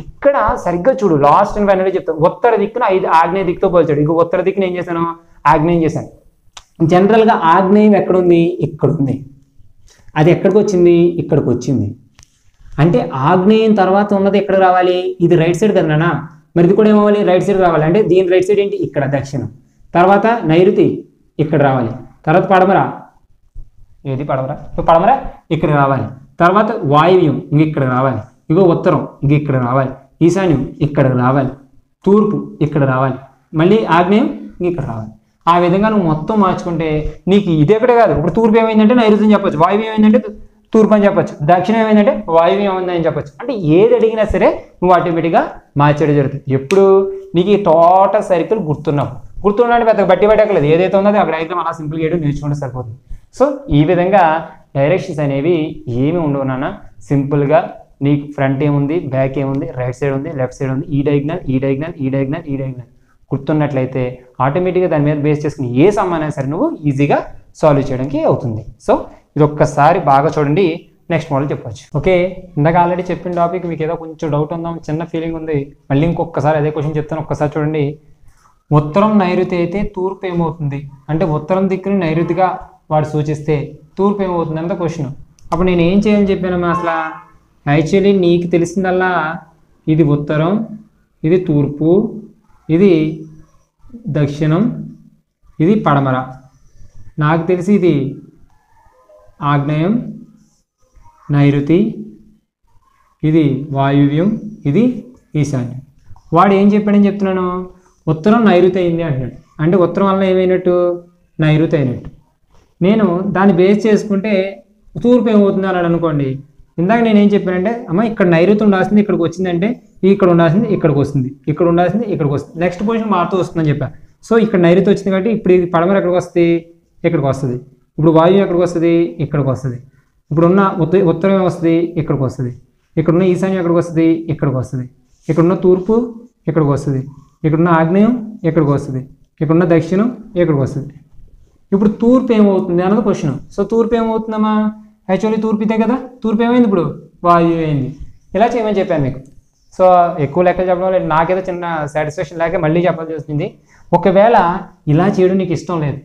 ఇక్కడ సరిగ్గా చూడు లాస్ట్ అండ్ ఫైనల్ చెప్తాను ఉత్తర దిక్కున ఐదు ఆగ్నేయ దిక్కుతో పోల్చాడు. ఇంకో ఉత్తర దిక్కున ఏం చేశాను? ఆగ్నేయం చేశాను. జనరల్గా ఆగ్నేయం ఎక్కడుంది? ఇక్కడ ఉంది అది ఎక్కడికి వచ్చింది? ఇక్కడికి వచ్చింది. అంటే ఆగ్నేయం తర్వాత ఉన్నది ఎక్కడ రావాలి? ఇది రైట్ సైడ్ కదా నాన్న. మరి ఇది కూడా ఏమవ్వాలి? రైట్ సైడ్ రావాలి. అంటే దీని రైట్ సైడ్ ఏంటి? ఇక్కడ దక్షిణం. తర్వాత నైరుతి ఇక్కడ రావాలి. తర్వాత పడమర. ఏది పడమర? పడమరా పడమర ఇక్కడ రావాలి. తర్వాత వాయువ్యం ఇంక ఇక్కడ రావాలి. ఇగో ఉత్తరం ఇంక ఇక్కడ రావాలి. ఈశాన్యం ఇక్కడ రావాలి. తూర్పు ఇక్కడ రావాలి. మళ్ళీ ఆగ్నేయం ఇంక ఇక్కడ రావాలి. ఆ విధంగా నువ్వు మొత్తం మార్చుకుంటే నీకు ఇది ఒకటే కాదు. ఇప్పుడు తూర్పు ఏమైందంటే నైరుతి చెప్పొచ్చు. వాయువ్యం ఏమైందంటే తూర్పు అని చెప్పొచ్చు. దక్షిణం ఏమైందంటే వాయువ్యం ఏమైందని చెప్పొచ్చు. అంటే ఏది అడిగినా సరే నువ్వు ఆటోమేటిక్గా మార్చేయడం జరుగుతుంది. ఎప్పుడు? నీకు ఈ టోటల్ సర్కిల్ గుర్తున్నావు గుర్తున్నాడు పెద్ద బట్టి పెట్టకలేదు ఏదైతే ఉందో అక్కడ అయితే అలా సింపుల్ వేయడం నేర్చుకుంటే సరిపోతుంది. సో ఈ విధంగా డైరెక్షన్స్ అనేవి ఏమి ఉండవు నాన్న. సింపుల్గా నీకు ఫ్రంట్ ఏముంది బ్యాక్ ఏముంది రైట్ సైడ్ ఉంది లెఫ్ట్ సైడ్ ఉంది ఈ డైగ్నల్ ఈ డైగ్నల్ ఈ డైగ్నల్ ఈ డైగ్నల్ గుర్తున్నట్లయితే ఆటోమేటిక్గా దాని మీద బేస్ చేసుకుని ఏ సమ్మైనా సరే నువ్వు ఈజీగా సాల్వ్ చేయడానికి అవుతుంది. సో ఇది ఒక్కసారి బాగా చూడండి నెక్స్ట్ మోడల్ చెప్పొచ్చు. ఓకే ఇందాక ఆల్రెడీ చెప్పిన టాపిక్ మీకు ఏదో కొంచెం డౌట్ ఉందాం చిన్న ఫీలింగ్ ఉంది. మళ్ళీ ఇంకొకసారి అదే క్వశ్చన్ చెప్తాను ఒక్కసారి చూడండి. ఉత్తరం నైరుతి అయితే తూర్పు ఏమవుతుంది? అంటే ఉత్తరం దిక్కుని నైరుతిగా వాడు సూచిస్తే తూర్పు ఏమవుతుంది అంత క్వశ్చన్ అప్పుడు నేను ఏం చేయాలని చెప్పానమ్మా అసలు? యాక్చువల్లీ నీకు తెలిసిందల్లా ఇది ఉత్తరం ఇది తూర్పు ఇది దక్షిణం ఇది పడమర. నాకు తెలిసి ఇది ఆగ్నేయం నైరుతి ఇది వాయువ్యం ఇది ఈశాన్యం. వాడు ఏం చెప్పాడని చెప్తున్నాను? ఉత్తరం నైరుతి అయింది అంటున్నాడు. అంటే ఉత్తరం వల్ల ఏమైనట్టు? నైరుతి అయినట్టు. నేను దాన్ని బేస్ చేసుకుంటే తూర్పు ఏమవుతుంది అన్నాడు అనుకోండి. ఇందాక నేను ఏం చెప్పానంటే అమ్మ ఇక్కడ నైరుతి ఉండాల్సింది ఇక్కడికి వచ్చిందంటే ఇక్కడ ఉండాల్సింది ఇక్కడికి వస్తుంది ఇక్కడ ఉండాల్సింది ఇక్కడికి వస్తుంది. నెక్స్ట్ పొజిషన్ మారుతూ వస్తుందని చెప్పా. సో ఇక్కడ నైరుతి వచ్చింది కాబట్టి ఇప్పుడు ఇది పడమర ఎక్కడికి వస్తుంది? ఇక్కడికి వస్తుంది. ఇప్పుడు వాయువు ఎక్కడికి వస్తుంది? ఇక్కడికి వస్తుంది. ఇప్పుడున్న ఉత్త ఉత్తరం వస్తుంది ఇక్కడికి వస్తుంది. ఇక్కడున్న ఈశాన్యం ఎక్కడికి వస్తుంది? ఇక్కడికి వస్తుంది. ఇక్కడున్న తూర్పు ఇక్కడికి వస్తుంది? ఇక్కడున్న ఆగ్నేయం ఇక్కడికి వస్తుంది? ఇక్కడున్న దక్షిణం ఇక్కడికి వస్తుంది? ఇప్పుడు తూర్పు ఏమవుతుంది అన్నది క్వశ్చన్ సో తూర్పు ఏమవుతుందమ్మా? యాక్చువల్లీ తూర్పు ఇదే కదా? తూర్పు ఏమైంది ఇప్పుడు? వాయువు అయింది. ఇలా చేయమని చెప్పాను మీకు. సో ఎక్కువ లెక్కలు చెప్పడం వల్ల నాకేదో చిన్న సాటిస్ఫాక్షన్ లేక మళ్ళీ చెప్పాల్సి వస్తుంది. ఒకవేళ ఇలా చేయడం నీకు ఇష్టం లేదు.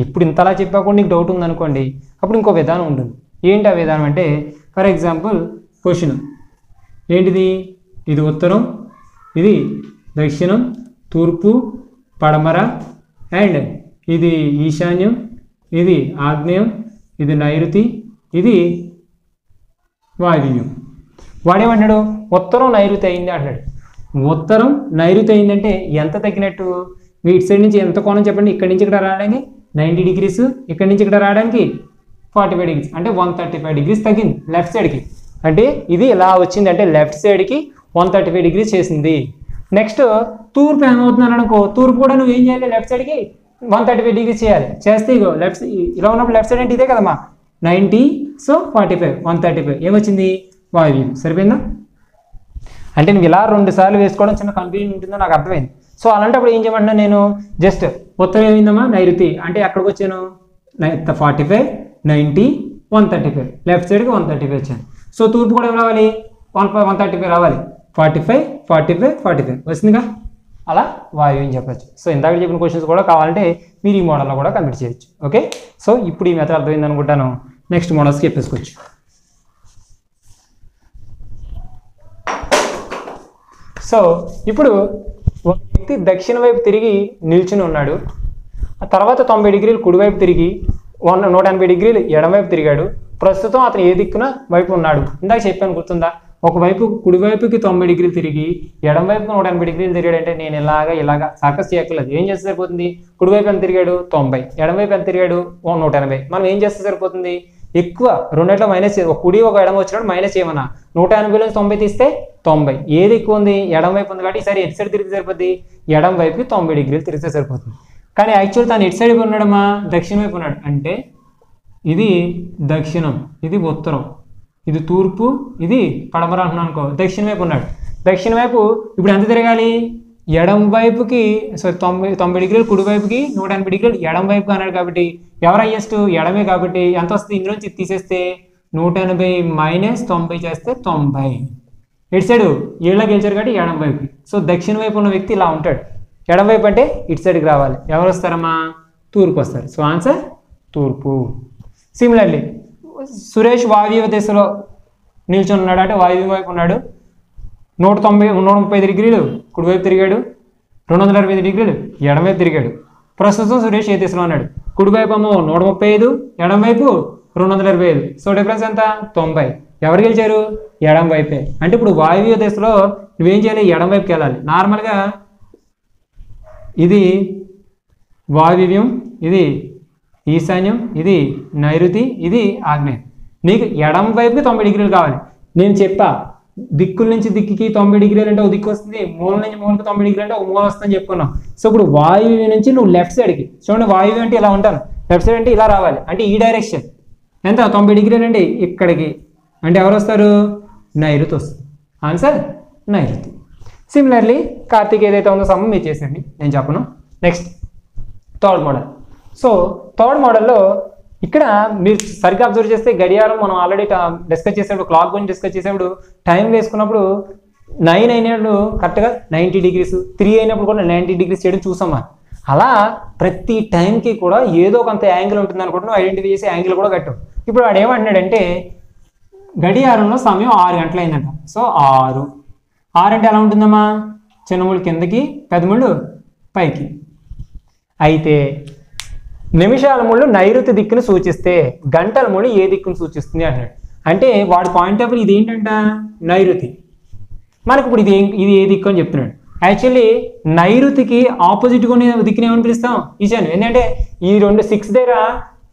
ఇప్పుడు ఇంతలా చెప్పా కూడా నీకు డౌట్ ఉందనుకోండి అప్పుడు ఇంకో విధానం ఉంటుంది. ఏంటి ఆ విధానం అంటే ఫర్ ఎగ్జాంపుల్ క్వశ్చన్ ఏంటిది? ఇది ఉత్తరం ఇది దక్షిణం తూర్పు పడమర అండ్ ఇది ఈశాన్యం ఇది ఆగ్నేయం ఇది నైరుతి ఇది వాయువ్యం. వాడేమన్నాడు ఉత్తరం నైరుతి అయింది అన్నాడు ఉత్తరం నైరుతి అయిందంటే ఎంత తగ్గినట్టు? మీ ఇటు సైడ్ నుంచి ఎంత కోణం చెప్పండి? ఇక్కడి నుంచి ఇక్కడ రావడానికి నైంటీ డిగ్రీస్ ఇక్కడి నుంచి ఇక్కడ రావడానికి ఫార్టీ ఫైవ్ డిగ్రీస్. అంటే వన్ థర్టీ ఫైవ్ డిగ్రీస్ తగ్గింది లెఫ్ట్ సైడ్కి అంటే ఇది ఇలా వచ్చింది అంటే లెఫ్ట్ సైడ్కి వన్ థర్టీ ఫైవ్ డిగ్రీస్ చేసింది. నెక్స్ట్ తూర్పు ఏమవుతున్నాను అనుకో తూర్పు కూడా నువ్వు ఏం చేయాలి? లెఫ్ట్ సైడ్కి వన్ థర్టీ ఫైవ్ డిగ్రీ చేయాలి. చేస్తే ఇగో లెఫ్ట్ ఇలా ఉన్నప్పుడు లెఫ్ట్ సైడ్ అంటే ఇదే కదమ్మా. Ninety so forty five one thirty five ఏమొచ్చింది? వాయువ్యం సరిపోయిందా? అంటే నువ్వు ఇలా రెండు సార్లు వేసుకోవడం చిన్న కన్ఫ్యూజన్ ఉంటుందో నాకు అర్థమైంది. సో అలాంటప్పుడు ఏం చేయమంటున్నా నేను? జస్ట్ ఉత్తరం ఏమైందమ్మా? నైరుతి. అంటే ఎక్కడికి వచ్చాను? Forty five ninety one thirty five left సైడ్కి వన్ థర్టీ ఫైవ్ వచ్చాను. సో తూర్పు కూడా ఏం రావాలి? వన్ వన్ థర్టీ ఫైవ్ రావాలి. Forty five forty five forty five వచ్చిందిగా? అలా వాయువు అని చెప్పచ్చు. సో ఇందాక చెప్పిన క్వశ్చన్స్ కూడా కావాలంటే మీరు ఈ మోడల్లో కూడా కంప్లీట్ చేయొచ్చు. ఓకే సో ఇప్పుడు ఈ మెథడ్ అర్థమైంది అనుకుంటాను. నెక్స్ట్ మోడల్స్కి చెప్పేసుకోవచ్చు. సో ఇప్పుడు ఒక వ్యక్తి దక్షిణ వైపు తిరిగి నిల్చుని ఉన్నాడు. ఆ తర్వాత తొంభై డిగ్రీలు కుడివైపు తిరిగి వన్ నూట ఎనభై డిగ్రీలు ఎడమవైపు తిరిగాడు. ప్రస్తుతం అతను ఏ దిక్కున వైపు ఉన్నాడు? ఇందాక చెప్పాను గుర్తుందా? ఒకవైపు కుడివైపుకి తొంభై డిగ్రీలు తిరిగి ఎడమవైపుకి నూట ఎనభై డిగ్రీలు తిరిగాడంటే నేను ఇలాగా ఇలాగా సర్కస్ చేయక్కర్లేదు. ఏం చేస్తే సరిపోతుంది? కుడివైపు ఎంత తిరిగాడు? తొంభై. ఎడమవైపు ఎంత తిరిగాడు? నూట ఎనభై. మనం ఏం చేస్తే సరిపోతుంది? ఎక్కువ రెండేట్లో మైనస్ ఒక కుడి ఒక ఎడమ వచ్చినప్పుడు మైనస్ ఏమన్నా నూట ఎనభై నుంచి తొంభై తీస్తే తొంభై. ఏది ఎక్కువ ఉంది? ఎడం వైపు ఉంది కాబట్టి ఈసారి ఎటు సైడ్ తిరిగితే సరిపోద్ది? ఎడం వైపుకి తొంభై డిగ్రీలు తిరిగితే సరిపోతుంది. కానీ యాక్చువల్ తను ఎటు సైడ్ ఉన్నాడమ్మా దక్షిణ వైపు ఉన్నాడు. అంటే ఇది దక్షిణం. ఇది ఉత్తరం. ఇది తూర్పు ఇది పడమర అంటున్నాను అనుకో. దక్షిణ వైపు ఉన్నాడు. దక్షిణ వైపు ఇప్పుడు ఎంత తిరగాలి? ఎడం వైపుకి సో తొంభై తొంభై డిగ్రీలు కుడి వైపుకి నూట ఎనభై డిగ్రీలు ఎడం వైపు అన్నాడు కాబట్టి ఎవరు హయ్యెస్ట్ ఎడమే కాబట్టి ఎంత వస్తుంది ఇందులోంచి తీసేస్తే? నూట ఎనభై మైనస్ తొంభై చేస్తే తొంభై. ఇటు సైడు ఏళ్ళ గెలిచారు కాబట్టి ఎడం వైపు సో దక్షిణ వైపు ఉన్న వ్యక్తి ఇలా ఉంటాడు. ఎడం వైపు అంటే ఇటు సైడ్కి రావాలి. ఎవరు వస్తారమ్మా? తూర్పు వస్తారు. సో ఆన్సర్ తూర్పు. సిమిలర్లీ సురేష్ వాయువ్య దిశలో నిల్చొని ఉన్నాడు అంటే వాయువ్య వైపు ఉన్నాడు. నూట తొంభై నూట ముప్పై డిగ్రీలు కుడివైపు తిరిగాడు. రెండు వందల అరవై ఐదు డిగ్రీలు ఎడమవైపు తిరిగాడు. ప్రస్తుతం సురేష్ ఏ దిశలో ఉన్నాడు? కుడివైపు ఏమో నూట ముప్పై ఐదు ఎడమవైపు రెండు వందల ఇరవై ఐదు. సో డిఫరెన్స్ ఎంత? తొంభై. ఎవరు గెలిచారు? ఎడం వైపే అంటే ఇప్పుడు వాయువ్య దిశలో నువ్వేం చేయాలి? ఎడం వైపుకి వెళ్ళాలి. నార్మల్గా ఇది వాయువ్యం ఇది ఈశాన్యం ఇది నైరుతి ఇది ఆగ్నేయం. నీకు ఎడం వైపుకి తొంభై డిగ్రీలు కావాలి. నేను చెప్పా దిక్కుల నుంచి దిక్కుకి తొంభై డిగ్రీలు అంటే ఒక దిక్కు వస్తుంది మూల నుంచి మూలకి తొంభై డిగ్రీలు అంటే ఒక మూల వస్తుందని చెప్పుకున్నాం. సో ఇప్పుడు వాయువు నుంచి నువ్వు లెఫ్ట్ సైడ్కి చూడండి వాయువు అంటే ఇలా ఉంటాను. లెఫ్ట్ సైడ్ అంటే ఇలా రావాలి అంటే ఈ డైరెక్షన్. ఎంత? తొంభై డిగ్రీలు అండి ఇక్కడికి. అంటే ఎవరు వస్తారు? నైరుతి వస్తుంది. ఆన్సర్? నైరుతి. సిమిలర్లీ కార్తీక్ ఏదైతే ఉందో సమ్మం మీరు చేసేయండి. నేను చెప్పను. Next third model so third మోడల్లో ఇక్కడ మీరు సరిగ్గా అబ్జర్వ్ చేస్తే గడియారం మనం ఆల్రెడీ డిస్కస్ చేసేప్పుడు క్లాక్ గురించి డిస్కస్ చేసేప్పుడు టైం వేసుకున్నప్పుడు నైన్ అయినప్పుడు కరెక్ట్గా నైంటీ డిగ్రీస్ త్రీ అయినప్పుడు కూడా నైంటీ డిగ్రీస్ చేయడం చూసాం అలా ప్రతి టైంకి కూడా ఏదో కొంత యాంగిల్ ఉంటుంది అనుకుంటే నువ్వు ఐడెంటిఫై చేసి యాంగిల్ కూడా కట్టావు ఇప్పుడు వాడు ఏమంటున్నాడంటే గడియారంలో సమయం ఆరు గంటలు అయిందంట సో ఆరు. ఆరు అంటే ఎలా ఉంటుందమ్మా? చిన్నముళ్ళు కిందకి పెద్దముళ్ళు పైకి. అయితే నిమిషాల ముళ్ళు నైరుతి దిక్కును సూచిస్తే గంటల ముళ్ళు ఏ దిక్కును సూచిస్తుంది అంటున్నాడు అంటే వాడి పాయింట్ ఆఫ్ ఇది ఏంటంట? నైరుతి. మనకు ఇప్పుడు ఇది ఇది ఏ దిక్కు అని చెప్తున్నాడు. యాక్చువల్లీ నైరుతికి ఆపోజిట్గా ఉన్న దిక్కుని ఏమని పిలుస్తాం? ఈశాన్యం. ఎందుకంటే ఈ రెండు సిక్స్ దగ్గర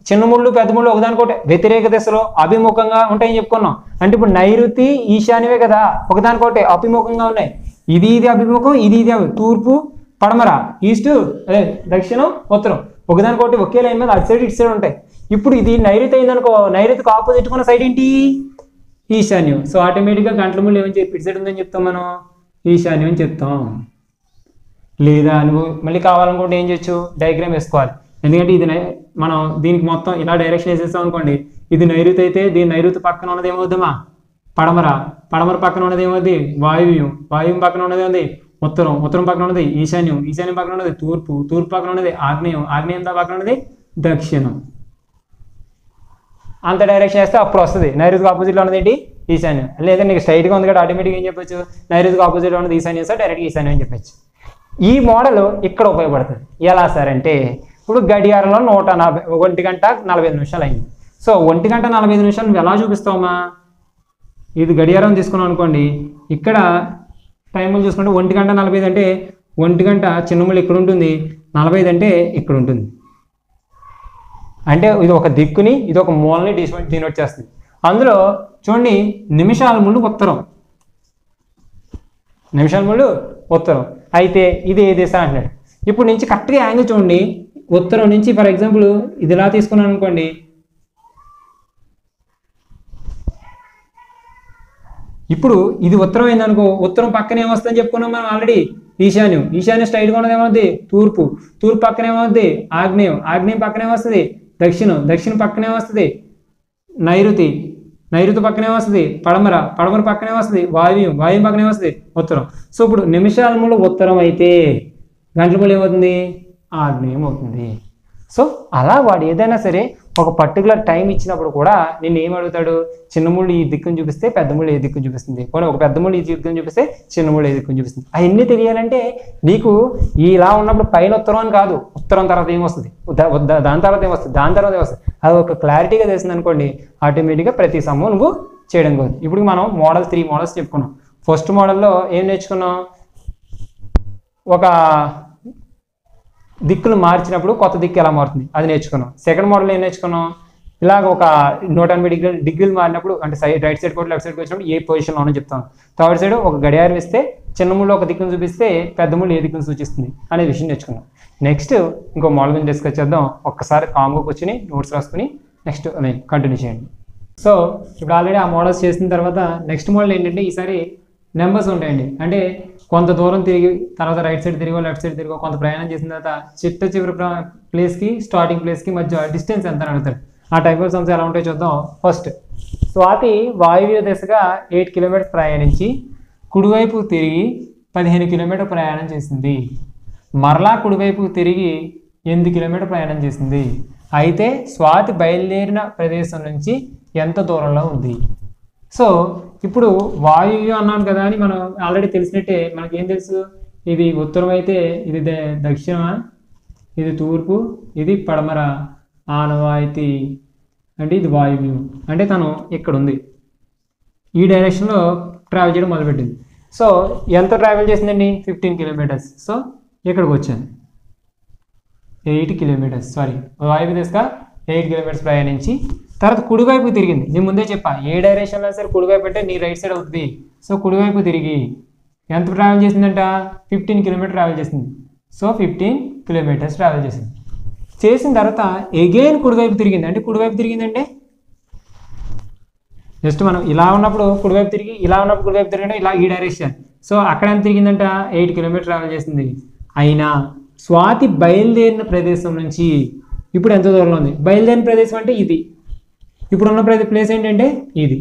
చిన్న ముళ్ళు పెద్ద ముళ్ళు ఒకదానికోటి వ్యతిరేక దిశలో అభిముఖంగా ఉంటాయని చెప్పుకున్నాం. అంటే ఇప్పుడు నైరుతి ఈశాన్యమే కదా ఒకదానికొకటి అభిముఖంగా ఉన్నాయి. ఇది ఇది అభిముఖం ఇది ఇది తూర్పు పడమర ఈస్ట్ అదే దక్షిణం ఉత్తరం. ఒకదానికోటి ఒకే లైన్ మీద అటు సైడ్ ఇటు సైడ్ ఉంటాయి. ఇప్పుడు ఇది నైరుతి అయిందనుకో నైరుతికి ఆపోజిట్ ఉన్న సైడ్ ఏంటి? ఈశాన్యం. సో ఆటోమేటిక్గా గంటల ముళ్ళు ఏమని చెప్పి ఇటు సైడ్ ఉందని చెప్తాం మనం. ఈశాన్యం అని చెప్తాం. లేదా నువ్వు మళ్ళీ కావాలనుకుంటే ఏం చేయొచ్చు? డయాగ్రామ్ వేసుకోవాలి. ఎందుకంటే ఇది మనం దీనికి మొత్తం ఇలా డైరెక్షన్ వేసేస్తాం అనుకోండి ఇది నైరుతి అయితే దీని నైరుతి పక్కన ఉన్నది ఏమవుద్దమ్మా పడమర. పడమర పక్కన ఉన్నది ఏమవుద్ది? వాయువ్యం. వాయువ్యం పక్కన ఉన్నది ఉత్తరం ఉత్తరం పక్కన ఉన్నది ఈశాన్యం. ఈశాన్యం పక్కన ఉన్నది తూర్పు. తూర్పు పక్కన ఉన్నది ఆగ్నేయం. ఆగ్నేయం పక్కన ఉన్నది దక్షిణం. అంత డైరెక్షన్ వేస్తే అప్పుడు వస్తుంది. నైరుతికి ఆపోజిట్లో ఉన్నది ఏంటి? ఈశాన్యం. లేదా నీకు స్ట్రైట్గా ఉంది కదా ఆటోమేటిక్గా ఏం చెప్పొచ్చు? నైరుతికి ఆపోజిట్లో ఉన్నది ఈశాన్యం సార్ డైరెక్ట్గా ఈశాన్యం అని చెప్పొచ్చు. ఈ మోడల్ ఇక్కడ ఉపయోగపడుతుంది. ఎలా సార్ అంటే ఇప్పుడు గడియారంలో నూట నలభై ఒంటి గంట నలభై ఐదు నిమిషాలు అయింది. సో ఒంటి గంట నలభై ఐదు నిమిషాలు ఎలా చూపిస్తావమ్మా? ఇది గడియారం తీసుకున్నాం అనుకోండి. ఇక్కడ టైములు చూసుకుంటే ఒంటి గంట నలభై ఐదు అంటే ఒంటి గంట చిన్నముళ్ళు ఇక్కడ ఉంటుంది నలభై ఐదు అంటే ఇక్కడ ఉంటుంది అంటే ఇది ఒక దిక్కుని ఇది ఒక మూలని డిస్పెంట్ డినోట్ చేస్తుంది. అందులో చూడండి నిమిషాల ముందు ఉత్తరం. నిమిషాల ముందు ఉత్తరం. అయితే ఇది ఏ దిశ అంటున్నాడు. ఇప్పుడు నుంచి కరెక్ట్గా యాంగిల్ చూడండి. ఉత్తరం నుంచి ఫర్ ఎగ్జాంపుల్ ఇది ఇలా తీసుకున్నాను అనుకోండి ఇప్పుడు ఇది ఉత్తరం అయిందనుకో ఉత్తరం పక్కన ఏమొస్తుందని చెప్పుకున్నాం మనం ఆల్రెడీ ఈశాన్యం. ఈశాన్యం స్ట్రైట్గా ఉన్నది ఏమవుద్ది? తూర్పు. తూర్పు పక్కన ఏమవుద్ది? ఆగ్నేయం. ఆగ్నేయం పక్కన ఏమొస్తుంది? దక్షిణం. దక్షిణం పక్కన ఏమొస్తుంది? నైరుతి. నైరుతి పక్కనే వస్తుంది పడమర. పడమర పక్కనే వస్తుంది వాయువ్యం వాయువ్యం పక్కనే వస్తుంది ఉత్తరం. సో ఇప్పుడు నిమిషాల మూల ఉత్తరం అయితే గంటల మూల ఏమవుతుంది? ఆగ్నేయం అవుతుంది. సో అలా వాడు ఏదైనా సరే ఒక పర్టికులర్ టైం ఇచ్చినప్పుడు కూడా నేను ఏం అడుగుతాడు? చిన్నముళ్ళు ఈ దిక్కును చూపిస్తే పెద్ద ముళ్ళు ఏ దిక్కును చూపిస్తుంది. పోనీ ఒక పెద్దముళ్ళు ఈ దిక్కును చూపిస్తే చిన్నముళ్ళు ఏ దిక్కును చూపిస్తుంది. అవన్నీ తెలియాలంటే నీకు ఇలా ఉన్నప్పుడు పైన ఉత్తరం అని కాదు. ఉత్తరం తర్వాత ఏమొస్తుంది దాని తర్వాత ఏమొస్తుంది దాని తర్వాత ఏమొస్తుంది అది ఒక క్లారిటీగా తెలిసింది అనుకోండి ఆటోమేటిక్గా ప్రతి సమ్ము నువ్వు చేయడం కాదు ఇప్పుడు మనం మోడల్ త్రీ మోడల్స్ చెప్పుకున్నాం. ఫస్ట్ మోడల్లో ఏం నేర్చుకున్నాం? ఒక దిక్కులు మార్చినప్పుడు కొత్త దిక్కు ఎలా మారుతుంది? అది నేర్చుకున్నాం. సెకండ్ మోడల్ ఏం నేర్చుకున్నాం? ఇలాగ ఒక నూట ఎనభై డిగ్రీ డిగ్రీలు మారినప్పుడు అంటే సైడ్ రైట్ సైడ్ కూడా లెఫ్ట్ సైడ్కి వచ్చినప్పుడు ఏ పొజిషన్లో ఉన్నా చెప్తాను థర్డ్ సైడ్ ఒక గడియారం ఇస్తే చిన్న ముళ్ళు ఒక దిక్కును చూపిస్తే పెద్ద ముళ్ళు ఏ దిక్కును సూచిస్తుంది అనే విషయం నేర్చుకున్నాం. నెక్స్ట్ ఇంకో మోడల్ గురించి డిస్కస్ చేద్దాం. ఒక్కసారి కాంబో కూర్చుని నోట్స్ రాసుకుని నెక్స్ట్ కంటిన్యూ చేయండి. సో ఇప్పుడు ఆల్రెడీ ఆ మోడల్స్ చేసిన తర్వాత నెక్స్ట్ మోడల్ ఏంటంటే ఈసారి నెంబర్స్ ఉంటాయండి. అంటే కొంత దూరం తిరిగి తర్వాత రైట్ సైడ్ తిరిగో లెఫ్ట్ సైడ్ తిరిగో కొంత ప్రయాణం చేసిన తర్వాత చిట్ట చివరి ప్లేస్కి స్టార్టింగ్ ప్లేస్కి మధ్య డిస్టెన్స్ ఎంత అని అడుగుతాడు ఆ టైప్ ఆఫ్ సమ్స్ ఎలా ఉంటాయో చూద్దాం. ఫస్ట్ స్వాతి వాయువ్య దిశగా ఎయిట్ కిలోమీటర్స్ ప్రయాణించి కుడివైపు తిరిగి పదిహేను కిలోమీటర్ ప్రయాణం చేసింది. మరలా కుడివైపు తిరిగి ఎనిమిది కిలోమీటర్ ప్రయాణం చేసింది. అయితే స్వాతి బయలుదేరిన ప్రదేశం నుంచి ఎంత దూరంలో ఉంది? సో ఇప్పుడు వాయువ్యం అన్నాను కదా అని మనం ఆల్రెడీ తెలిసినట్టే మనకి ఏం తెలుసు? ఇది ఉత్తరం అయితే ఇది ద- దక్షిణమా? ఇది తూర్పు ఇది పడమర. ఆనవాయితీ అంటే ఇది వాయువ్యం. అంటే తను ఇక్కడ ఉంది ఈ డైరెక్షన్లో ట్రావెల్ చేయడం మొదలుపెట్టింది. సో ఎంత ట్రావెల్ చేసిందండి? ఫిఫ్టీన్ కిలోమీటర్స్ సో ఇక్కడికి వచ్చాను. ఎయిట్ కిలోమీటర్స్ సారీ వాయువ్య దిశగా ఎయిట్ కిలోమీటర్స్ ప్రయాణించి తర్వాత కుడివైపు తిరిగింది. నేను ముందే చెప్పా ఏ డైరెక్షన్లో సరే కుడివైపు అంటే నీ రైట్ సైడ్ అవుతుంది. సో కుడివైపు తిరిగి ఎంత ట్రావెల్ చేసిందంట? ఫిఫ్టీన్ కిలోమీటర్ ట్రావెల్ చేసింది. సో ఫిఫ్టీన్ కిలోమీటర్స్ ట్రావెల్ చేసింది. చేసిన తర్వాత ఎగైన్ కుడివైపు తిరిగింది. అంటే కుడివైపు తిరిగిందంటే? జస్ట్ మనం ఇలా ఉన్నప్పుడు కుడివైపు తిరిగి ఇలా ఉన్నప్పుడు కుడివైపు తిరిగి ఇలా ఈ డైరెక్షన్ సో అక్కడ ఎంత తిరిగిందంట? ఎయిట్ కిలోమీటర్ ట్రావెల్ చేసింది. అయినా స్వాతి బయలుదేరిన ప్రదేశం నుంచి ఇప్పుడు ఎంత దూరంలో ఉంది? బయలుదేరిన ప్రదేశం అంటే ఇది. ఇప్పుడు ఉన్న ప్రతి ప్లేస్ ఏంటంటే ఇది.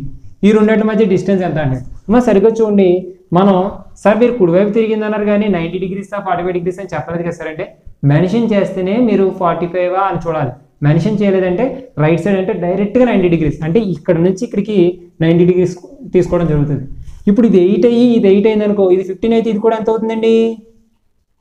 ఈ రెండింటి మధ్య డిస్టెన్స్ ఎంత అంటే అమ్మ సరిగ్గా చూడండి మనం సార్ మీరు కుడివైపు తిరిగింది అన్నారు కానీ ninety degrees forty five degrees అని చెప్పలేదు కదా సార్ అంటే మెన్షన్ చేస్తేనే మీరు ఫార్టీ ఫైవ్ అని చూడాలి. మెన్షన్ చేయలేదంటే రైట్ సైడ్ అంటే డైరెక్ట్గా నైంటీ డిగ్రీస్ అంటే ఇక్కడ నుంచి ఇక్కడికి నైంటీ డిగ్రీస్ తీసుకోవడం జరుగుతుంది. ఇప్పుడు ఇది ఎయిట్ అయ్యి ఇది ఎయిట్ అయింది అనుకో ఇది ఫిఫ్టీన్ అయితే ఇది కూడా ఎంత అవుతుందండి?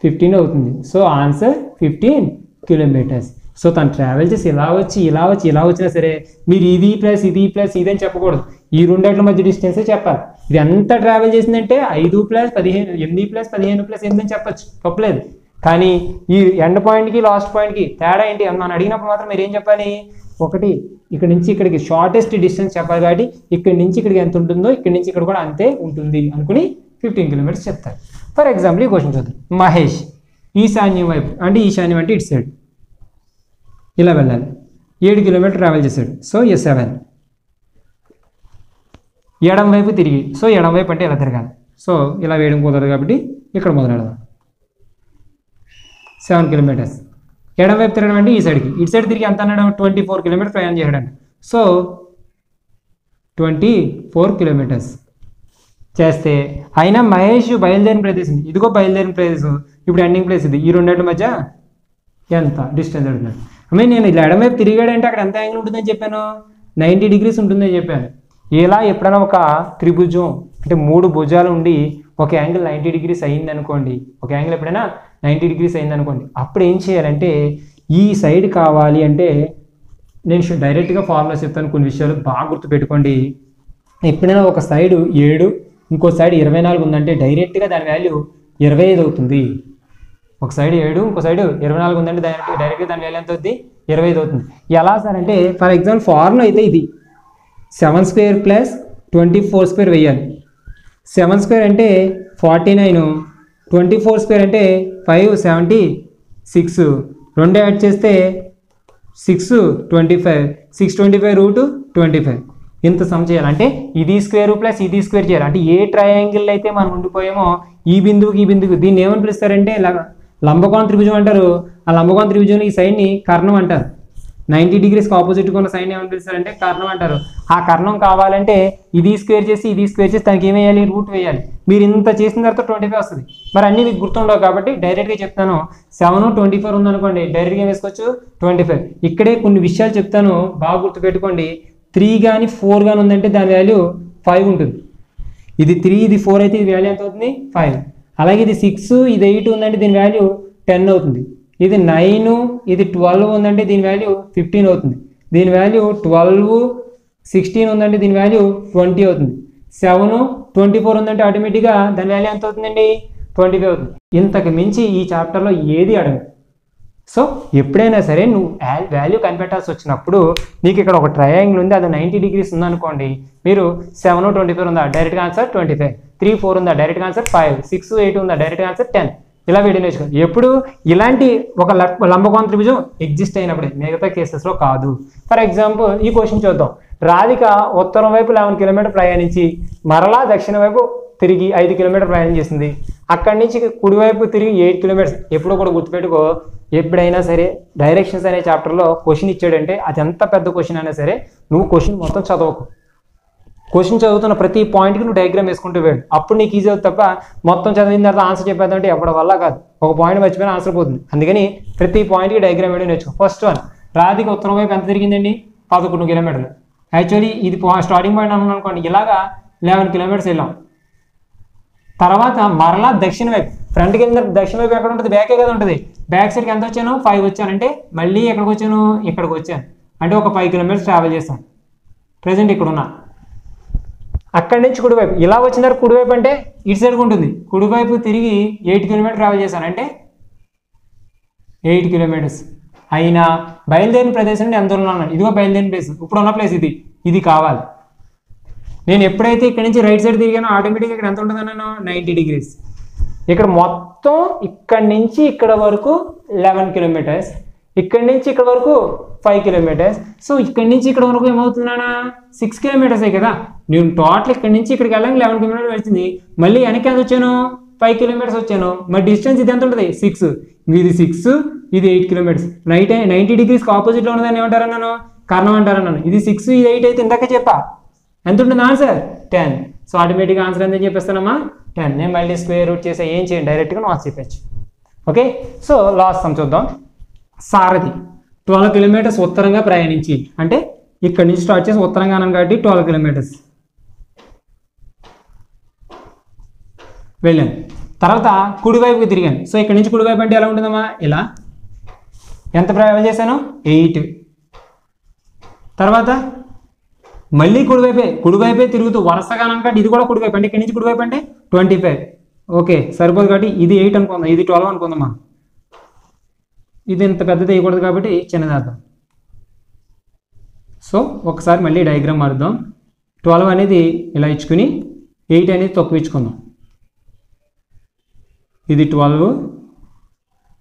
ఫిఫ్టీన్ అవుతుంది. So answer fifteen kilometres so తను ట్రావెల్ చేసి ఇలా వచ్చి ఇలా వచ్చి ఇలా వచ్చినా సరే మీరు ఇది ప్లస్ ఇది ప్లస్ ఇది అని చెప్పకూడదు. ఈ రెండేట్ల మధ్య డిస్టెన్సే చెప్పాలి. ఇది ఎంత ట్రావెల్ చేసిందంటే ఐదు ప్లస్ పదిహేను ఎనిమిది ప్లస్ పదిహేను ప్లస్ ఎనిమిది అని చెప్పచ్చు. తప్పలేదు. కానీ ఈ ఎండ్ పాయింట్కి లాస్ట్ పాయింట్కి తేడా ఏంటి? అని మనం అడిగినప్పుడు మాత్రం మీరు ఏం చెప్పాలి? ఒకటి ఇక్కడ నుంచి ఇక్కడికి షార్టెస్ట్ డిస్టెన్స్ చెప్పాలి కాబట్టి ఇక్కడి నుంచి ఇక్కడికి ఎంత ఉంటుందో ఇక్కడ నుంచి ఇక్కడ కూడా అంతే ఉంటుంది అనుకుని ఫిఫ్టీన్ కిలోమీటర్స్ చెప్తారు. ఫర్ ఎగ్జాంపుల్ ఈ క్వశ్చన్ చూద్దాం. మహేష్ ఈశాన్యం వైపు అంటే ఈశాన్యం అంటే ఇటు సైడ్ ఇలా వెళ్ళాలి ఏడు కిలోమీటర్ ట్రావెల్ చేశాడు. సో ఎస్ సెవెన్ ఎడం వైపు తిరిగి. సో ఎడం వైపు అంటే ఇలా తిరగాలి. సో ఇలా వేయడం కుదరదు కాబట్టి ఇక్కడ మొదలెడదాం. సెవెన్ కిలోమీటర్స్ ఎడం వైపు తిరగడం అంటే ఈ సైడ్కి ఇటు సైడ్ తిరిగి ఎంత అన్నాడు? ట్వంటీ ఫోర్ కిలోమీటర్ ప్రయాణం చేయడం సో ట్వంటీ ఫోర్ కిలోమీటర్స్ చేస్తే అయినా మహేష్ బయలుదేరిన ప్రదేశం ఇదిగో బయలుదేరిన ప్రదేశం. ఇప్పుడు ఎండింగ్ ప్లేస్ ఇది. ఈ రెండింటి మధ్య ఎంత? డిస్టెన్స్ అడుగుతున్నాడు ఐ నేను ఇలా ఎడమవైపు తిరిగాడంటే అక్కడ ఎంత యాంగిల్ ఉంటుందని చెప్పాను? నైంటీ డిగ్రీస్ ఉంటుందని చెప్పాను. ఇలా ఎప్పుడైనా ఒక త్రిభుజం అంటే మూడు భుజాలు ఉండి ఒక యాంగిల్ నైంటీ డిగ్రీస్ అయింది అనుకోండి ఒక యాంగిల్ ఎప్పుడైనా నైంటీ డిగ్రీస్ అయింది అనుకోండి అప్పుడు ఏం చేయాలంటే ఈ సైడ్ కావాలి అంటే నేను డైరెక్ట్గా ఫార్ములా చెప్తాను కొన్ని విషయాలు బాగా గుర్తుపెట్టుకోండి ఎప్పుడైనా ఒక సైడ్ ఏడు ఇంకో సైడ్ ఇరవై నాలుగు ఉందంటే డైరెక్ట్గా దాని వాల్యూ ఇరవై ఐదు అవుతుంది. ఒక సైడ్ ఏడు ఇంకో సైడ్ ఇరవై నాలుగు ఉందంటే డైరెక్ట్ డైరెక్ట్గా దాని వేలు ఎంత అవుతుంది ఇరవై ఐదు అవుతుంది. ఎలా సార్ అంటే ఫర్ ఎగ్జాంపుల్ ఫార్ములా అయితే ఇది seven square plus twenty four square వెయ్యాలి. సెవెన్ స్క్వేర్ అంటే forty nine twenty four square అంటే ఫైవ్ సెవెంటీ సిక్స్. రెండు యాడ్ చేస్తే six twenty five. Six twenty five root twenty five. ఇంత సమ్ చేయాలి. అంటే ఇది స్క్వేర్ ప్లస్ ఇది స్క్వేర్ చేయాలి. అంటే ఏ ట్రయాంగిల్ అయితే మనం ఉండిపోయామో ఈ బిందువుకి ఈ బిందువుకి దీన్ని ఏమని పిలుస్తారంటే ఇలా లంబకోణ త్రిభుజం అంటారు. ఆ లంబకోణ త్రిభుజం ఈ సైడ్ని కర్ణం అంటారు. నైంటీ డిగ్రీస్కి ఆపోజిట్గా ఉన్న సైన్ ఏమని పిలుస్తారంటే కర్ణం అంటారు. ఆ కర్ణం కావాలంటే ఇది స్క్వేర్ చేసి ఇది స్క్వేర్ చేసి దానికి ఏం వేయాలి? రూట్ వేయాలి. మీరు ఇంత చేసిన తర్వాత ట్వంటీ ఫైవ్ వస్తుంది. మరి అన్ని మీకు గుర్తుండవు కాబట్టి డైరెక్ట్గా చెప్తాను. సెవెన్ ట్వంటీ ఫోర్ ఉందనుకోండి డైరెక్ట్గా వేసుకోవచ్చు? ట్వంటీ ఫైవ్ ఇక్కడే కొన్ని విషయాలు చెప్తాను. బాగా గుర్తుపెట్టుకోండి. త్రీ కానీ ఫోర్ కానీ ఉందంటే దాని వాల్యూ ఫైవ్ ఉంటుంది. ఇది త్రీ ఇది ఫోర్ అయితే ఇది వాల్యూ ఎంత అవుతుంది? ఫైవ్ అలాగే ఇది సిక్స్ ఇది ఎయిట్ ఉందంటే దీని వాల్యూ టెన్ అవుతుంది. ఇది నైన్ ఇది ట్వెల్వ్ ఉందంటే దీని వాల్యూ ఫిఫ్టీన్ అవుతుంది. దీని వాల్యూ ట్వెల్వ్ సిక్స్టీన్ ఉందంటే దీని వాల్యూ ట్వంటీ అవుతుంది. సెవెన్ ట్వంటీ ఫోర్ ఉందంటే ఆటోమేటిక్గా దాని వాల్యూ ఎంత అవుతుందండి? ట్వంటీ ఫైవ్ అవుతుంది. ఇంతకు మించి ఈ చాప్టర్లో ఏది అడగదు సో ఎప్పుడైనా సరే నువ్వు వాల్యూ కనిపెట్టాల్సి వచ్చినప్పుడు నీకు ఇక్కడ ఒక ట్రయాంగిల్ ఉంది అది నైంటీ డిగ్రీస్ ఉందనుకోండి మీరు సెవెన్ ట్వంటీ ఫోర్ ఉందా? డైరెక్ట్గా answer twenty five three four ఉందా? Direct answer five six eight ఉందా? డైరెక్ట్ ఆన్సర్ టెన్ ఇలా వీడియో నేర్చుకో. ఎప్పుడు ఇలాంటి ఒక లంబకోణ త్రిభుజం ఎగ్జిస్ట్ అయినప్పుడే మిగతా కేసెస్లో కాదు. ఫర్ ఎగ్జాంపుల్ ఈ క్వశ్చన్ చూద్దాం. రాధిక ఉత్తరం వైపు లెవెన్ కిలోమీటర్ ప్రయాణించి మరలా దక్షిణ వైపు తిరిగి ఐదు కిలోమీటర్ ప్రయాణం చేసింది. అక్కడి నుంచి కుడివైపు తిరిగి ఎయిట్ కిలోమీటర్స్ ఎప్పుడో కూడా గుర్తుపెట్టుకో ఎప్పుడైనా సరే డైరెక్షన్స్ అనే చాప్టర్లో క్వశ్చన్ ఇచ్చాడంటే అది ఎంత పెద్ద క్వశ్చన్ అయినా సరే నువ్వు క్వశ్చన్ మొత్తం చదవకు. క్వశ్చన్ చదువుతున్న ప్రతి పాయింట్కి నువ్వు డయాగ్రామ్ వేసుకుంటూ వెళ్ళు. అప్పుడు నీకు ఈజీ అవుతుంది తప్ప మొత్తం చదివిన తర్వాత ఆన్సర్ చెప్పేదంటే ఎవరి వల్ల కాదు. ఒక పాయింట్ మర్చిపోయిన ఆన్సర్ పోతుంది. అందుకని ప్రతి పాయింట్కి డయాగ్రామ్ వేయడం నేర్చుకో. ఫస్ట్ వన్ రాధికి ఉత్తరం వైపు ఎంత తిరిగిందండి? పదకొండు కిలోమీటర్లు యాక్చువల్లీ ఇది స్టార్టింగ్ పాయింట్ అనుకున్నాను అనుకోండి. ఇలాగా లెవెన్ కిలోమీటర్స్ వెళ్ళాం. తర్వాత మరలా దక్షిణ వైపు. ఫ్రంట్కి వెళ్ళిన దక్షిణ వైపు ఎక్కడ ఉంటుంది? బ్యాకే కదా ఉంటుంది. బ్యాక్ సైడ్కి ఎంత వచ్చాను? ఫైవ్ వచ్చాను అంటే మళ్ళీ ఎక్కడికి వచ్చాను? ఇక్కడికి వచ్చాను. అంటే ఒక ఫైవ్ కిలోమీటర్స్ ట్రావెల్ చేస్తాను ప్రజెంట్ ఇక్కడ ఉన్నా అక్కడి నుంచి కుడివైపు. ఇలా వచ్చినారు కుడివైపు అంటే ఇటు సైడ్కి ఉంటుంది. కుడివైపు తిరిగి ఎయిట్ కిలోమీటర్ ట్రావెల్ చేశాను. అంటే ఎయిట్ కిలోమీటర్స్. అయినా బయలుదేరిన ప్రదేశం నుండి ఎంత దూరంలో ఉన్నాను. ఇదిగో బయలుదేరిన ప్లేస్ ఇప్పుడు ఉన్న ప్లేస్ ఇది. ఇది కావాలి. నేను ఎప్పుడైతే ఇక్కడ నుంచి రైట్ సైడ్ తిరిగానో ఆటోమేటిక్గా ఇక్కడ ఎంత ఉంటుందన్నాను నైంటీ డిగ్రీస్. ఇక్కడ మొత్తం ఇక్కడ నుంచి ఇక్కడ వరకు లెవెన్ కిలోమీటర్స్ ఇక్కడి నుంచి ఇక్కడ వరకు ఫైవ్ కిలోమీటర్స్ సో ఇక్కడి నుంచి ఇక్కడ వరకు ఏమవుతున్నానా సిక్స్ కిలోమీటర్సే కదా? నేను టోటల్ ఇక్కడి నుంచి ఇక్కడికి వెళ్ళడానికి లెవెన్ కిలోమీటర్స్ వచ్చింది. మళ్ళీ వెనక్కి ఎంత వచ్చాను? ఫైవ్ కిలోమీటర్స్ వచ్చాను. మరి డిస్టెన్స్ ఇది ఎంత ఉంటుంది? సిక్స్ ఇది సిక్స్ ఇది ఎయిట్ కిలోమీటర్స్ నైట్ నైంటీ డిగ్రీస్కి ఆపోజిట్లో ఉన్నదాన్ని ఏమంటారన్నాను కారణం అంటారన్నాను ఇది సిక్స్ ఇది ఎయిట్ అయితే ఇందాక చెప్పా. ఎంత ఉంటుంది ఆన్సర్ టెన్ సో ఆటోమేటిక్గా ఆన్సర్ ఎంత చెప్పేస్తానమ్మా? టెన్ నేను మళ్ళీ స్క్వేర్ రూట్ చేసే ఏం చేయండి? డైరెక్ట్గా నాకు చెప్పచ్చు ఓకే సో లాస్ట్ సమ్ చూద్దాం. సారథి. ట్వెల్వ్ కిలోమీటర్స్ ఉత్తరంగా ప్రయాణించి అంటే ఇక్కడ నుంచి స్టార్ట్ చేసి ఉత్తరంగా అన్నాను కాబట్టి ట్వెల్వ్ కిలోమీటర్స్ వెళ్ళాను తర్వాత కుడివైపుకి తిరిగాను సో ఇక్కడ నుంచి కుడివైపు అంటే ఎలా ఉంటుందమ్మా? ఇలా. ఎంత ప్రయాణం చేశాను? ఎయిట్ తర్వాత మళ్ళీ కుడివైపే కుడివైపే తిరుగుతూ వరుసగా అనుకోండి ఇది కూడా కుడివైపు. అంటే ఇక్కడి నుంచి కుడివైపు అంటే ట్వంటీ ఫైవ్ ఓకే సరిపోదు కాబట్టి ఇది ఎయిట్ అనుకుందాం. ఇది ట్వెల్వ్ అనుకుందామా? ఇది ఇంత పెద్దది వేయకూడదు కాబట్టి చిన్నదేద్దాం సో ఒకసారి మళ్ళీ డయాగ్రామ్ మారుద్దాం. ట్వెల్వ్ అనేది ఇలా ఇచ్చుకుని ఎయిట్ అనేది తక్కువ ఇచ్చుకుందాం. ఇది ట్వెల్వ్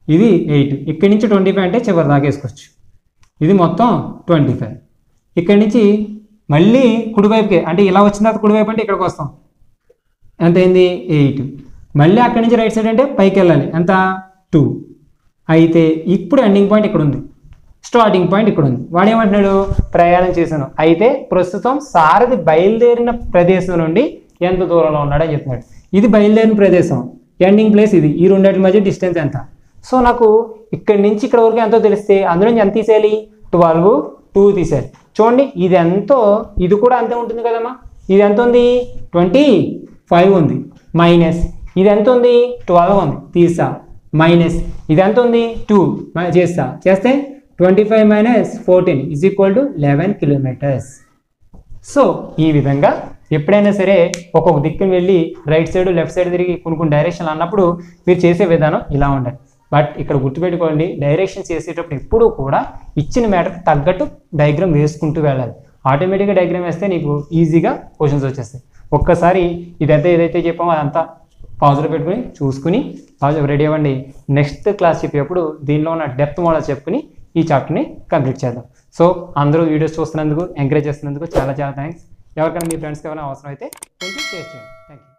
ఇది ఎయిట్ ఇక్కడి నుంచి ట్వంటీ ఫైవ్ అంటే చివరి దాకా వేసుకోవచ్చు. ఇది మొత్తం ట్వంటీ ఫైవ్ ఇక్కడి నుంచి మళ్ళీ కుడివైపుకి అంటే ఇలా వచ్చిన తర్వాత కుడివైపు అంటే ఇక్కడికి వస్తాం. ఎంత అయింది ఎయిట్ మళ్ళీ అక్కడి నుంచి రైట్ సైడ్ అంటే పైకి వెళ్ళాలి. ఎంత? టూ అయితే ఇప్పుడు ఎండింగ్ పాయింట్ ఇక్కడ ఉంది స్టార్టింగ్ పాయింట్ ఇక్కడ ఉంది వాడు ఏమంటున్నాడు ప్రయాణం చేశాను. అయితే ప్రస్తుతం సారథి బయలుదేరిన ప్రదేశం నుండి ఎంత దూరంలో ఉన్నాడని చెప్తున్నాడు. ఇది బయలుదేరిన ప్రదేశం. ఎండింగ్ ప్లేస్ ఇది. ఈ రెండింటి మధ్య డిస్టెన్స్ ఎంత? సో నాకు ఇక్కడి నుంచి ఇక్కడ వరకు ఎంతో తెలిస్తే అందులో నుంచి ఎంత తీసేయాలి? ట్వెల్వ్ టూ తీసేయాలి. చూడండి ఇది ఎంతో ఇది కూడా అంతే ఉంటుంది కదమ్మా. ఇది ఎంత ఉంది? ట్వంటీ ఫైవ్ ఉంది. మైనస్ ఇది ఎంత ఉంది? ట్వెల్వ్ ఉంది. తీసా మైనస్. ఇది ఎంత ఉంది? టూ. చేస్తా. చేస్తే twenty five minus fourteen is equal to eleven kilometres so ఈ విధంగా ఎప్పుడైనా సరే ఒక్కొక్క దిక్కుని వెళ్ళి రైట్ సైడ్ లెఫ్ట్ సైడ్ తిరిగి కొన్ని కొన్ని డైరెక్షన్లు అన్నప్పుడు మీరు చేసే విధానం ఇలా ఉండాలి. బట్ ఇక్కడ గుర్తుపెట్టుకోండి డైరెక్షన్ చేసేటప్పుడు ఎప్పుడూ కూడా ఇచ్చిన మ్యాటర్ తగ్గట్టు డయాగ్రామ్ వేసుకుంటూ వెళ్ళాలి. ఆటోమేటిక్గా డయాగ్రామ్ వేస్తే నీకు ఈజీగా క్వశ్చన్స్ వచ్చేస్తాయి. ఒక్కసారి ఇదైతే ఏదైతే చెప్పామో అదంతా పాజులు పెట్టుకుని చూసుకుని పాజిటివ్ రెడీ అవ్వండి. నెక్స్ట్ క్లాస్ చెప్పేటప్పుడు దీనిలో ఉన్న డెప్త్ మోడల్ చెప్పుకుని ఈ చాప్టర్ని కంప్లీట్ చేద్దాం. సో అందరూ వీడియోస్ చూస్తున్నందుకు ఎంకరేజ్ చేస్తున్నందుకు చాలా చాలా థ్యాంక్స్ ఎవరికైనా మీ ఫ్రెండ్స్కి ఏమైనా అవసరం అయితే కొంచెం షేర్ చేయండి. Thank you